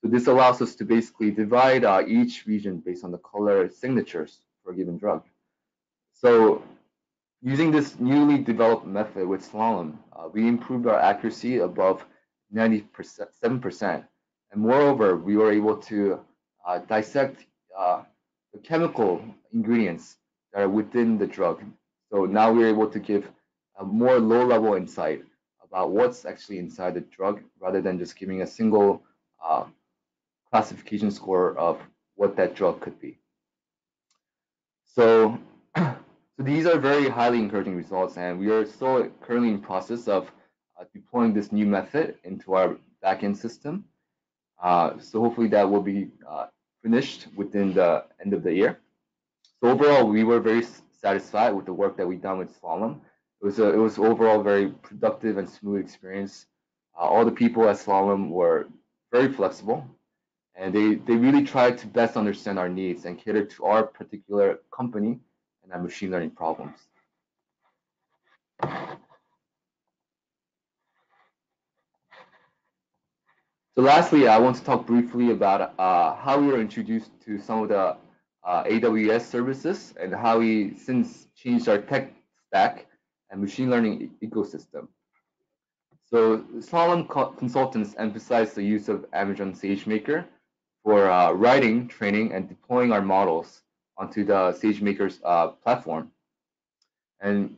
so this allows us to basically divide each region based on the color signatures for a given drug. So Using this newly developed method with Slalom, uh, we improved our accuracy above 97%. And moreover, we were able to uh, dissect uh, the chemical ingredients that are within the drug. So now we're able to give a more low-level insight about what's actually inside the drug rather than just giving a single uh, classification score of what that drug could be. So, so these are very highly encouraging results, and we are still currently in process of uh, deploying this new method into our backend system. Uh, so hopefully that will be uh, finished within the end of the year. So overall, we were very satisfied with the work that we done with Slalom. It was a, it was overall very productive and smooth experience. Uh, all the people at Slalom were very flexible, and they they really tried to best understand our needs and cater to our particular company and our machine learning problems. So lastly, I want to talk briefly about uh, how we were introduced to some of the uh, AWS services and how we since changed our tech stack and machine learning ecosystem. So Slalom co consultants emphasize the use of Amazon SageMaker for uh, writing, training, and deploying our models onto the SageMaker's uh, platform. And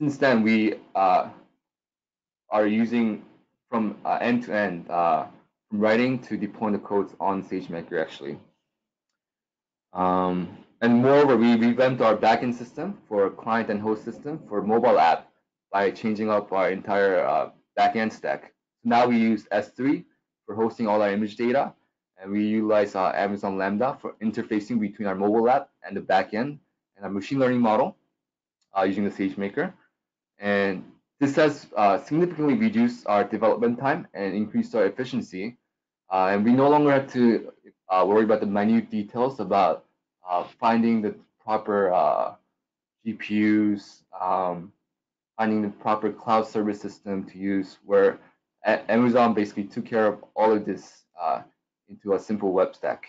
since then, we uh, are using from uh, end to end, uh, from writing to deploying the codes on SageMaker actually. Um, and moreover, we revamped our backend system for client and host system for mobile app by changing up our entire uh, backend stack. So now we use S3 for hosting all our image data, and we utilize uh, Amazon Lambda for interfacing between our mobile app and the backend and our machine learning model uh, using the SageMaker. And this has uh, significantly reduced our development time and increased our efficiency. Uh, and we no longer have to uh, worry about the minute details about uh, finding the proper GPUs, um, finding the proper cloud service system to use, where Amazon basically took care of all of this uh, into a simple web stack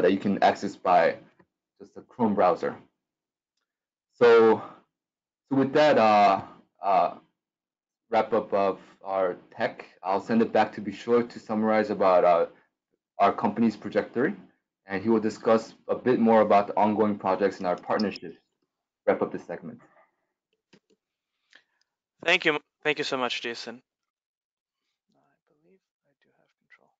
that you can access by just a Chrome browser. So, so with that, uh, wrap up of our tech. I'll send it back to Bishoy to summarize about uh, our company's trajectory, and he will discuss a bit more about the ongoing projects and our partnerships. Wrap up this segment. Thank you. Thank you so much, Jason. I believe I do have control.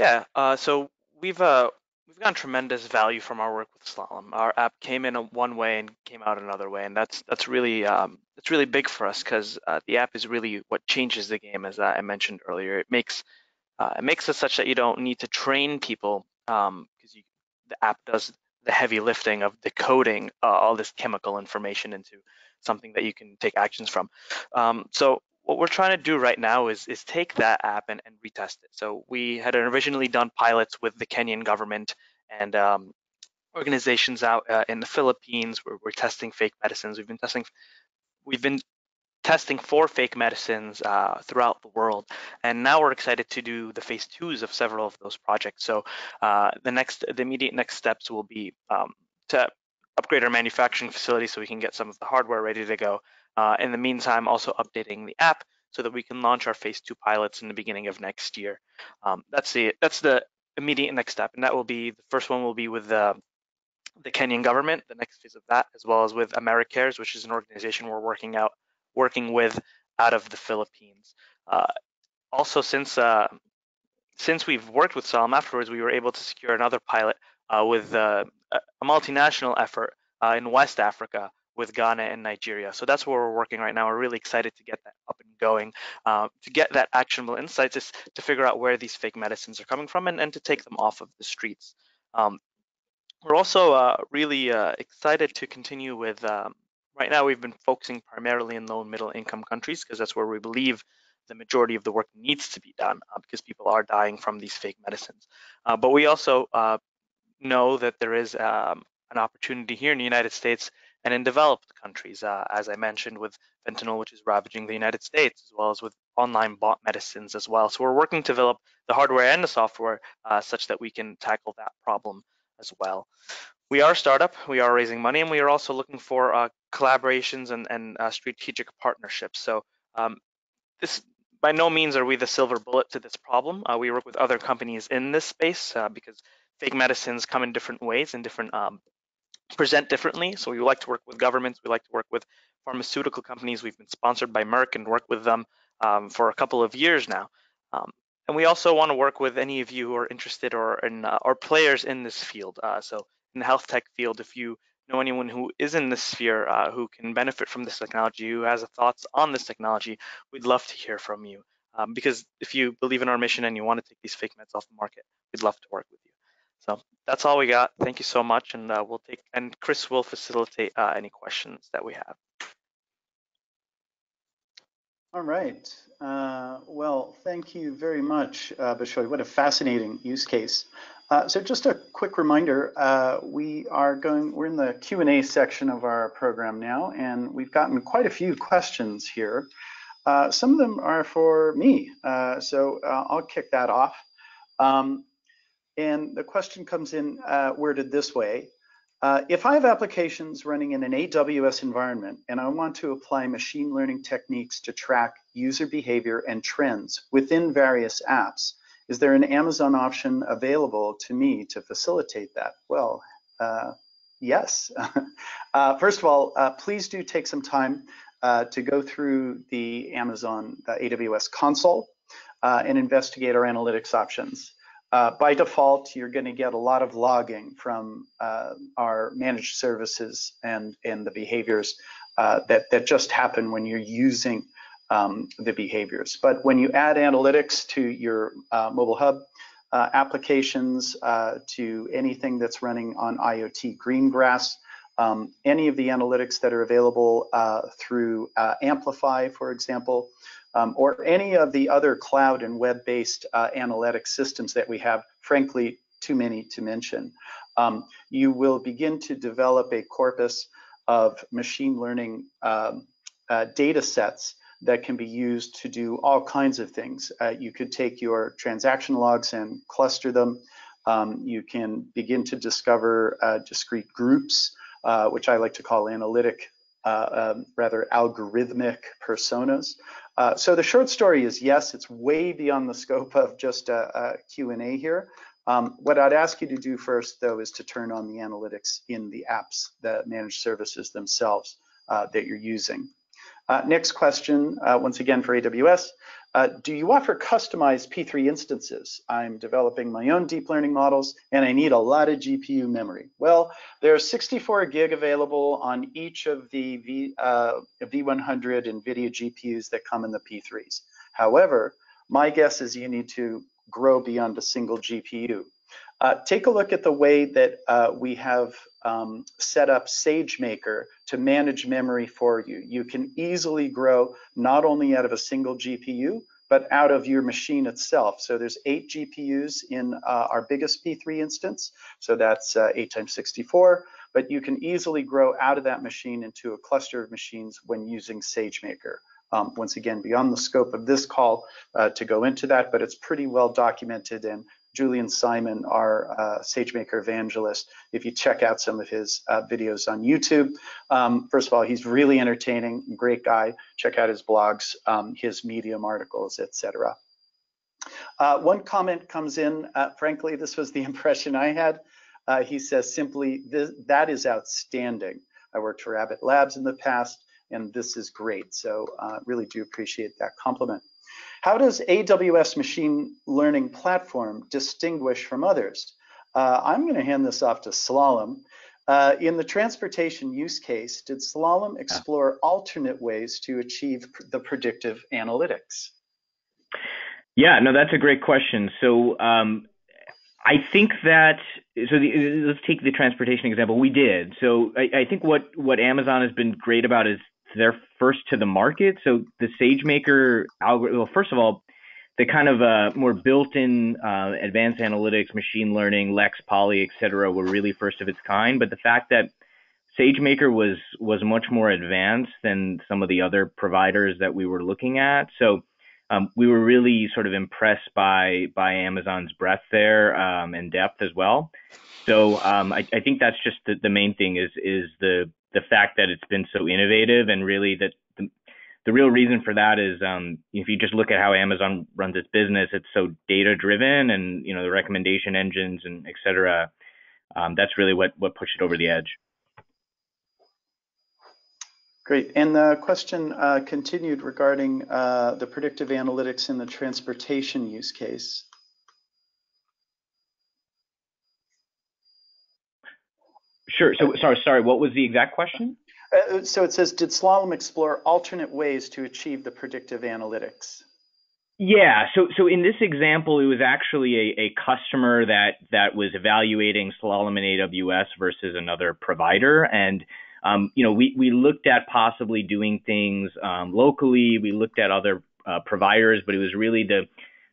Yeah, uh, so we've uh, we've gotten tremendous value from our work with Slalom. Our app came in one way and came out another way, and that's that's really um, really big for us because uh, the app is really what changes the game, as I mentioned earlier. It makes uh, it makes it such that you don't need to train people because um, the app does the heavy lifting of decoding uh, all this chemical information into something that you can take actions from. Um, so what we're trying to do right now is, is take that app and, and retest it. So we had originally done pilots with the Kenyan government and um, organizations out uh, in the Philippines where we're testing fake medicines. We've been testing, we've been testing for fake medicines uh, throughout the world, and now we're excited to do the phase twos of several of those projects. So uh, the next, the immediate next steps will be um, to upgrade our manufacturing facility so we can get some of the hardware ready to go, uh, in the meantime, also updating the app so that we can launch our phase two pilots in the beginning of next year. Um, that's the that's the immediate next step, and that will be the first one will be with the the Kenyan government, the next phase of that, as well as with AmeriCares, which is an organization we're working out working with out of the Philippines. Uh, also, since uh, since we've worked with Slalom afterwards, we were able to secure another pilot uh, with uh, a multinational effort uh, in West Africa with Ghana and Nigeria. So that's where we're working right now. We're really excited to get that up and going, uh, to get that actionable insights, is to figure out where these fake medicines are coming from and, and to take them off of the streets. Um, we're also uh, really uh, excited to continue with, um, right now we've been focusing primarily in low and middle income countries because that's where we believe the majority of the work needs to be done uh, because people are dying from these fake medicines. Uh, but we also uh, know that there is um, an opportunity here in the United States and in developed countries, uh, as I mentioned, with fentanyl, which is ravaging the United States, as well as with online bought medicines as well. So we're working to develop the hardware and the software uh, such that we can tackle that problem as well. We are a startup, we are raising money, and we are also looking for uh, collaborations and, and uh, strategic partnerships. So um, this by no means are we the silver bullet to this problem. Uh, we work with other companies in this space uh, because fake medicines come in different ways and different um, present differently. So we like to work with governments. We like to work with pharmaceutical companies. We've been sponsored by Merck and worked with them um, for a couple of years now. Um, and we also want to work with any of you who are interested or in, uh, or players in this field. Uh, so in the health tech field, if you know anyone who is in this sphere uh, who can benefit from this technology, who has thoughts on this technology, we'd love to hear from you. Um, because if you believe in our mission and you want to take these fake meds off the market, we'd love to work with you. So that's all we got. Thank you so much, and uh, we'll take and Chris will facilitate uh, any questions that we have. All right. Uh, well, thank you very much, uh. What a fascinating use case. Uh, so just a quick reminder, uh, we are going, we're in the Q&A section of our program now, and we've gotten quite a few questions here. Uh, some of them are for me, uh, so uh, I'll kick that off. Um, and the question comes in uh, worded this way. Uh, if I have applications running in an AWS environment and I want to apply machine learning techniques to track user behavior and trends within various apps, is there an Amazon option available to me to facilitate that? Well, uh, yes. uh, first of all, uh, please do take some time uh, to go through the Amazon AWS console uh, and investigate our analytics options. Uh, by default, you're going to get a lot of logging from uh, our managed services and, and the behaviors uh, that, that just happen when you're using um, the behaviors. But when you add analytics to your uh, mobile hub uh, applications, uh, to anything that's running on IoT Greengrass, um, any of the analytics that are available through Amplify, for example, um, or any of the other cloud and web-based uh, analytic systems that we have, frankly, too many to mention. Um, you will begin to develop a corpus of machine learning um, uh, data sets that can be used to do all kinds of things. Uh, you could take your transaction logs and cluster them. Um, you can begin to discover uh, discrete groups, uh, which I like to call analytic, um, rather algorithmic personas. Uh, so the short story is yes, it's way beyond the scope of just a, a Q&A here. Um, what I'd ask you to do first, though, is to turn on the analytics in the apps, the managed services themselves uh, that you're using. Uh, next question, uh, once again for AWS. Uh, do you offer customized P3 instances? I'm developing my own deep learning models and I need a lot of GPU memory. Well, there's 64 gig available on each of the v, uh, V100 NVIDIA GPUs that come in the P3s. However, my guess is you need to grow beyond a single GPU. Uh, take a look at the way that uh, we have um, set up SageMaker to manage memory for you. You can easily grow not only out of a single GPU, but out of your machine itself. So there's eight GPUs in uh, our biggest P3 instance. So that's uh, eight times 64, but you can easily grow out of that machine into a cluster of machines when using SageMaker. Um, once again, beyond the scope of this call uh, to go into that, but it's pretty well documented and Julien Simon, our uh, SageMaker evangelist. If you check out some of his uh, videos on YouTube, um, first of all, he's really entertaining, great guy. Check out his blogs, um, his Medium articles, etc. Uh, one comment comes in, uh, frankly, this was the impression I had. Uh, he says simply, that is outstanding. I worked for Abbott Labs in the past, and this is great. So uh, really do appreciate that compliment. How does AWS machine learning platform distinguish from others? Uh, I'm going to hand this off to Slalom. Uh, in the transportation use case, did Slalom explore alternate ways to achieve pr the predictive analytics? Yeah, no, that's a great question. So um, I think that so the, let's take the transportation example. We did. So I, I, think what what Amazon has been great about is they're first to the market. So the SageMaker algorithm, well, first of all, the kind of uh, more built-in uh, advanced analytics, machine learning, Lex, Polly, et cetera, were really first of its kind. But the fact that SageMaker was was much more advanced than some of the other providers that we were looking at. So um, we were really sort of impressed by by Amazon's breadth there um, and depth as well. So um, I, I, think that's just the, the main thing is is the the fact that it's been so innovative and really that the, the real reason for that is um, if you just look at how Amazon runs its business, it's so data driven and you know the recommendation engines and et cetera. Um, that's really what what pushed it over the edge. Great. And the question uh, continued regarding uh, the predictive analytics in the transportation use case. Sure. So sorry, sorry. What was the exact question? Uh, so it says, did Slalom explore alternate ways to achieve the predictive analytics? Yeah. So so in this example, it was actually a, a customer that that was evaluating Slalom in AWS versus another provider, and um, you know we we looked at possibly doing things um, locally. We looked at other uh, providers, but it was really the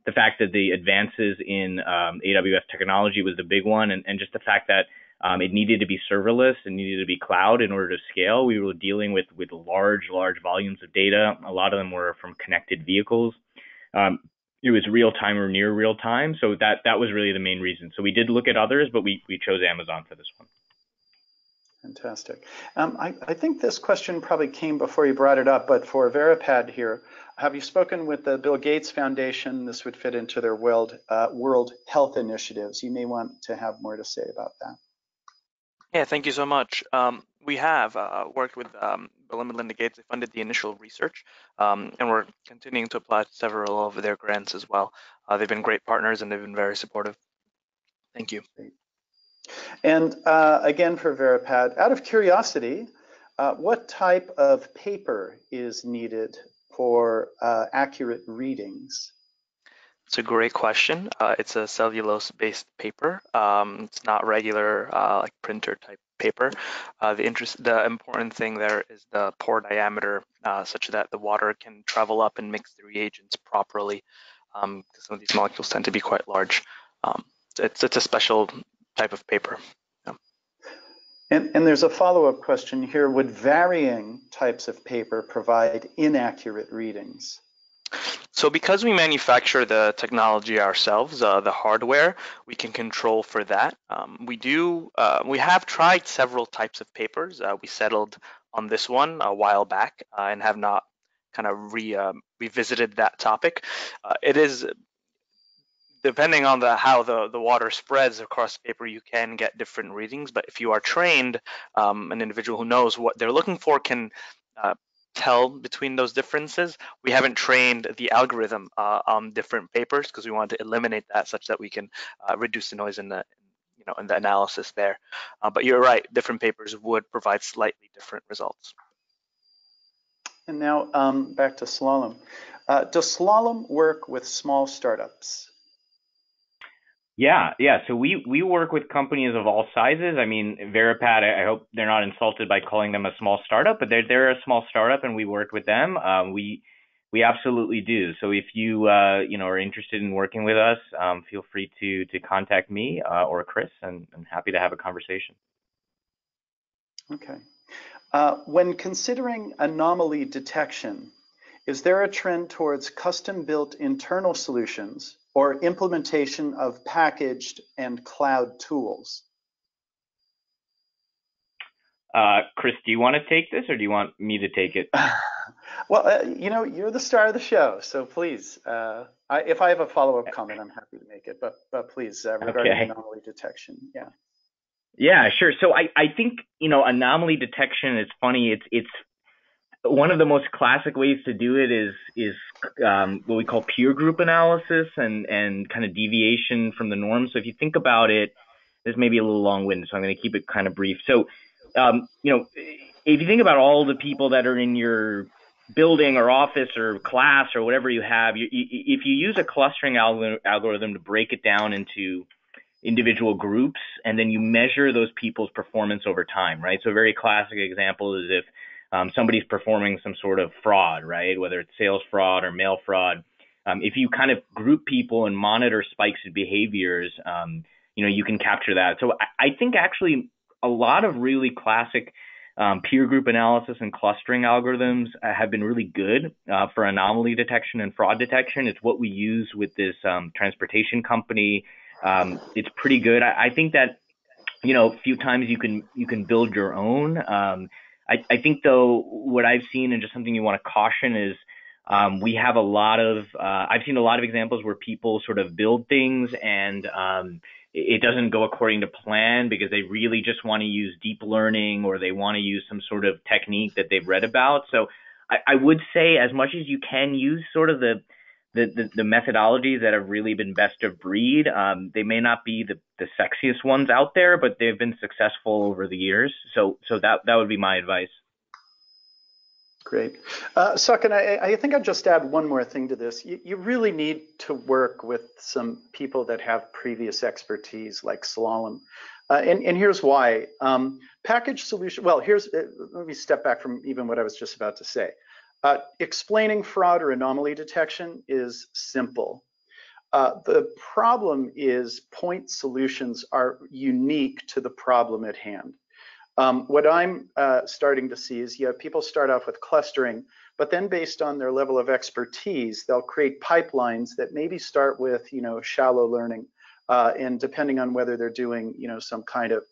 the fact that the advances in um, AWS technology was the big one, and, and just the fact that um, it needed to be serverless and needed to be cloud in order to scale. We were dealing with with large, large volumes of data. A lot of them were from connected vehicles. Um, it was real time or near real time, so that that was really the main reason. So we did look at others, but we we chose Amazon for this one. Fantastic. Um, I, I, think this question probably came before you brought it up, but for Veripad here, have you spoken with the Bill Gates Foundation? This would fit into their World uh, World Health initiatives. You may want to have more to say about that. Yeah, thank you so much. Um, we have uh, worked with um, Bill and Melinda Gates. They funded the initial research, um, and we're continuing to apply to several of their grants as well. Uh, they've been great partners and they've been very supportive. Thank you. And uh, again, for Veripad, out of curiosity, uh, what type of paper is needed for uh, accurate readings? It's a great question. Uh, it's a cellulose-based paper. Um, it's not regular uh, like printer type paper. Uh, the interest, the important thing there is the pore diameter, uh, such that the water can travel up and mix the reagents properly. Um, some of these molecules tend to be quite large. Um, it's it's a special type of paper. And, and there's a follow-up question here. Would varying types of paper provide inaccurate readings? So because we manufacture the technology ourselves, uh, the hardware, we can control for that. Um, we do, uh, we have tried several types of papers. Uh, we settled on this one a while back uh, and have not kind of re, um, revisited that topic. Uh, it is, depending on the how the, the water spreads across paper, you can get different readings. But if you are trained, um, an individual who knows what they're looking for can uh, tell between those differences. We haven't trained the algorithm uh, on different papers because we want to eliminate that such that we can uh, reduce the noise in the you know in the analysis there. Uh, but you're right, different papers would provide slightly different results. And now um, back to Slalom. Uh, does Slalom work with small startups? Yeah, yeah. So we we work with companies of all sizes. I mean, Veripad. I, I hope they're not insulted by calling them a small startup, but they're they're a small startup, and we work with them. Um, we we absolutely do. So if you uh, you know are interested in working with us, um, feel free to to contact me uh, or Chris, and I'm happy to have a conversation. Okay. Uh, when considering anomaly detection, is there a trend towards custom-built internal solutions or implementation of packaged and cloud tools? Uh, Chris, do you want to take this or do you want me to take it? well, uh, you know, you're the star of the show, so please, uh, I, if I have a follow-up comment, I'm happy to make it, but, but please, uh, regarding okay. anomaly detection, yeah. Yeah, sure. So I, I think, you know, anomaly detection, is funny, it's, it's one of the most classic ways to do it is is um, what we call peer group analysis and and kind of deviation from the norm. So if you think about it, this may be a little long-winded, so I'm going to keep it kind of brief. So, um, you know, if you think about all the people that are in your building or office or class or whatever you have, you, if you use a clustering algorithm to break it down into individual groups and then you measure those people's performance over time, right? So a very classic example is if um, somebody's performing some sort of fraud, right? Whether it's sales fraud or mail fraud. Um, if you kind of group people and monitor spikes in behaviors, um, you know, you can capture that. So I, I, think actually a lot of really classic um, peer group analysis and clustering algorithms uh, have been really good uh, for anomaly detection and fraud detection. It's what we use with this um, transportation company. Um, it's pretty good. I, I, think that you know, a few times you can you can build your own. I, I think though what I've seen and just something you want to caution is um, we have a lot of uh, I've seen a lot of examples where people sort of build things and um, it doesn't go according to plan because they really just want to use deep learning or they want to use some sort of technique that they've read about. So I, I would say as much as you can use sort of the the, the, methodologies that have really been best of breed. Um, they may not be the, the sexiest ones out there, but they've been successful over the years. So so that that would be my advice. Great. Uh, Sachin, I, I, think I'd just add one more thing to this. You, you, really need to work with some people that have previous expertise like Slalom. Uh, and, and, here's why. Um, package solution, well, here's, uh, let me step back from even what I was just about to say. Uh, explaining fraud or anomaly detection is simple. Uh, the problem is point solutions are unique to the problem at hand. Um, what I'm uh, starting to see is, people start off with clustering, but then based on their level of expertise, they'll create pipelines that maybe start with, you know, shallow learning, uh, and depending on whether they're doing, you know, some kind of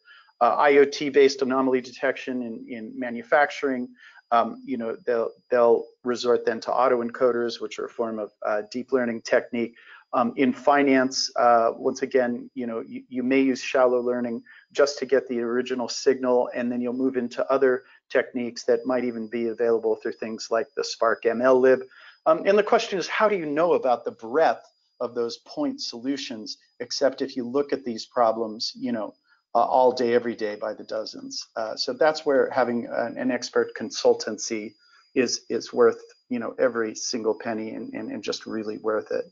uh, IoT-based anomaly detection in, in manufacturing, um, you know, they'll they'll resort then to autoencoders, which are a form of uh, deep learning technique. Um, in finance, uh, once again, you know, you, you, may use shallow learning just to get the original signal, and then you'll move into other techniques that might even be available through things like the Spark MLlib. Um, and the question is, how do you know about the breadth of those point solutions, except if you look at these problems, you know, uh, all day, every day by the dozens. Uh, so that's where having an, an, expert consultancy is is worth you know every single penny and, and, and just really worth it.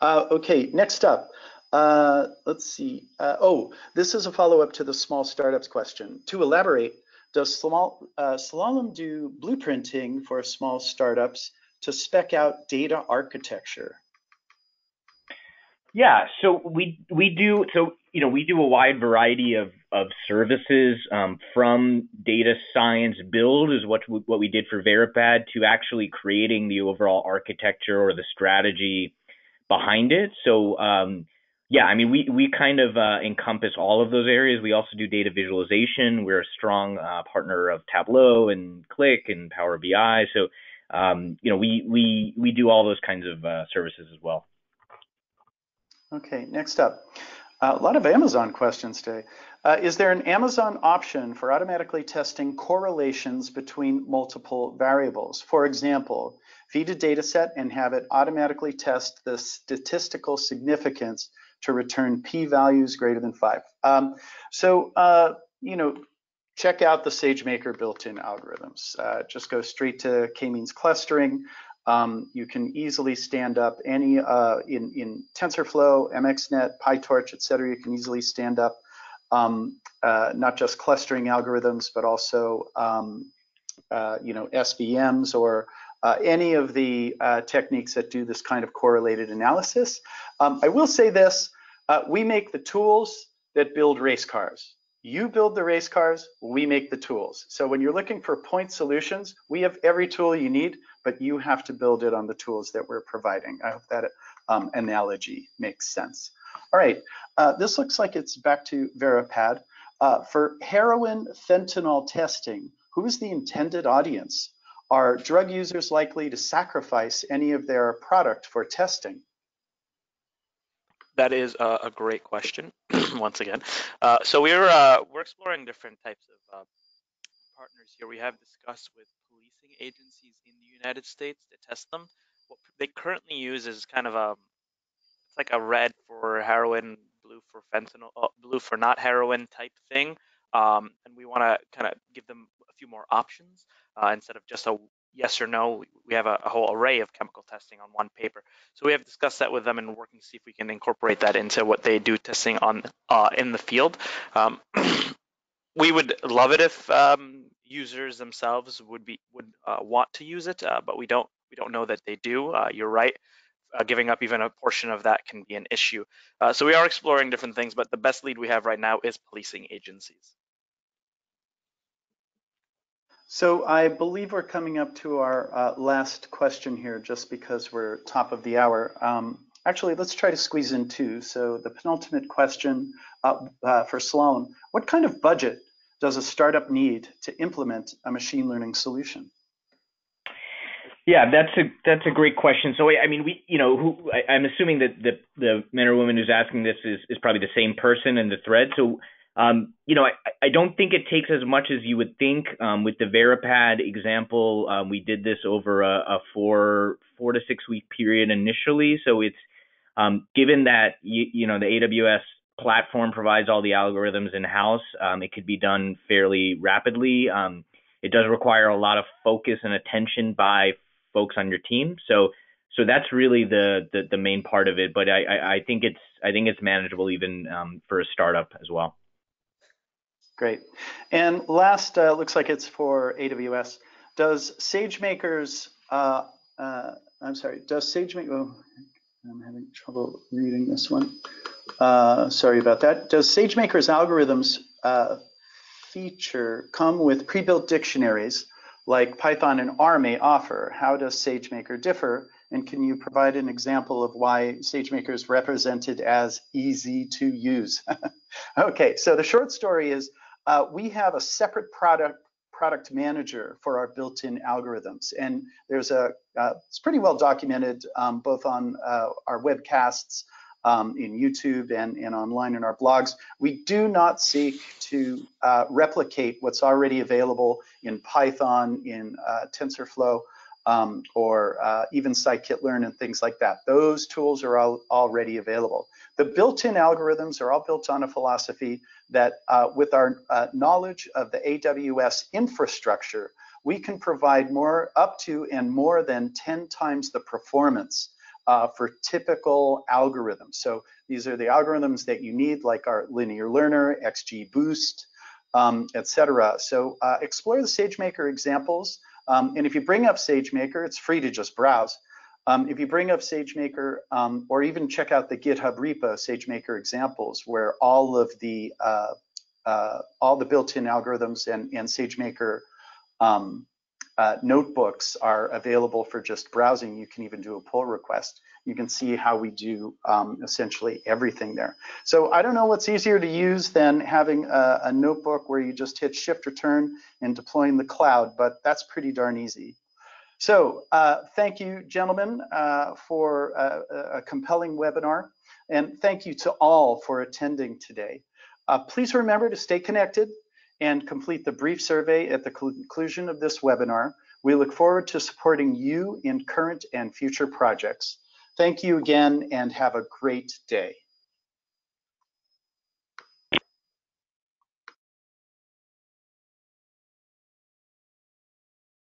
Uh, okay, next up. Uh, let's see. Uh, oh, this is a follow-up to the small startups question. To elaborate, does small, uh, Slalom do blueprinting for small startups to spec out data architecture? Yeah, so we we do so you know we do a wide variety of of services um, from data science build is what what we did for Veripad to actually creating the overall architecture or the strategy behind it. So um, yeah, I mean we we kind of uh, encompass all of those areas. We also do data visualization. We're a strong uh, partner of Tableau and Qlik and Power BI. So um, you know we we we do all those kinds of uh, services as well. Okay, next up. Uh, a lot of Amazon questions today. Uh, is there an Amazon option for automatically testing correlations between multiple variables? For example, feed a data set and have it automatically test the statistical significance to return p-values greater than five. Um, so, uh, you know, check out the SageMaker built-in algorithms. Uh, just go straight to k-means clustering. Um, you can easily stand up any uh, in in TensorFlow, MXNet, PyTorch, et cetera. You can easily stand up um, uh, not just clustering algorithms, but also um, uh, you know SVMs or uh, any of the uh, techniques that do this kind of correlated analysis. Um, I will say this: uh, we make the tools that build race cars. You build the race cars, we make the tools. So when you're looking for point solutions, we have every tool you need, but you have to build it on the tools that we're providing. I hope that um, analogy makes sense. All right, uh, this looks like it's back to Veripad. Uh, for heroin fentanyl testing, who is the intended audience? Are drug users likely to sacrifice any of their product for testing? That is a great question. once again, uh, so we're uh, we're exploring different types of uh, partners here. We have discussed with policing agencies in the United States to test them. What they currently use is kind of a it's like a red for heroin, blue for fentanyl, uh, blue for not heroin type thing. Um, and we want to kind of give them a few more options uh, instead of just a yes or no. We have a, a, whole array of chemical testing on one paper. So we have discussed that with them and working to see if we can incorporate that into what they do testing on uh, in the field. Um, we would love it if um, users themselves would be would uh, want to use it, uh, but we don't we don't know that they do. Uh, you're right. Uh, giving up even a portion of that can be an issue. Uh, so we are exploring different things, but the best lead we have right now is policing agencies. So I believe we're coming up to our uh, last question here, just because we're top of the hour. Um, actually, let's try to squeeze in two. So the penultimate question uh, uh, for Slalom, what kind of budget does a startup need to implement a machine learning solution? Yeah, that's a that's a great question. So I mean, we you know, who I, am assuming that the the man or woman who's asking this is is probably the same person in the thread. So Um, you know, I, I don't think it takes as much as you would think. Um, with the Veripad example, um, we did this over a, a, four four to six week period initially. So it's um, given that you, you know the AWS platform provides all the algorithms in house, um, it could be done fairly rapidly. Um, it does require a lot of focus and attention by folks on your team. So so that's really the, the, the main part of it. But I, I, I think it's I think it's manageable even for a startup as well. Great. And last, uh, looks like it's for AWS. Does SageMaker's uh, uh, I'm sorry, does SageMaker? Oh, I'm having trouble reading this one. Uh, sorry about that. Does SageMaker's algorithms uh, feature come with pre-built dictionaries like Python and R may offer? How does SageMaker differ? And can you provide an example of why SageMaker is represented as easy to use? okay, so the short story is uh, we have a separate product product manager for our built-in algorithms. And there's a, uh, it's pretty well documented um, both on uh, our webcasts um, in YouTube and, and online in our blogs. We do not seek to uh, replicate what's already available in Python, in uh, TensorFlow, um, or uh, even scikit-learn and things like that. Those tools are all already available. The built-in algorithms are all built on a philosophy that uh, with our uh, knowledge of the AWS infrastructure, we can provide more up to and more than 10 times the performance uh, for typical algorithms. So these are the algorithms that you need, like our linear learner, XGBoost, um, etc. So uh, explore the SageMaker examples. Um, and if you bring up SageMaker, it's free to just browse. Um, if you bring up SageMaker, um, or even check out the GitHub repo SageMaker examples, where all of the uh, uh, all the built-in algorithms and, and SageMaker um, uh, notebooks are available for just browsing. You can even do a pull request. You can see how we do um, essentially everything there. So I don't know what's easier to use than having a, a notebook where you just hit shift return and deploying the cloud, but that's pretty darn easy. So uh, thank you, gentlemen, uh, for a, a, compelling webinar. And thank you to all for attending today. Uh, please remember to stay connected and complete the brief survey at the conclusion of this webinar. We look forward to supporting you in current and future projects. Thank you again and have a great day.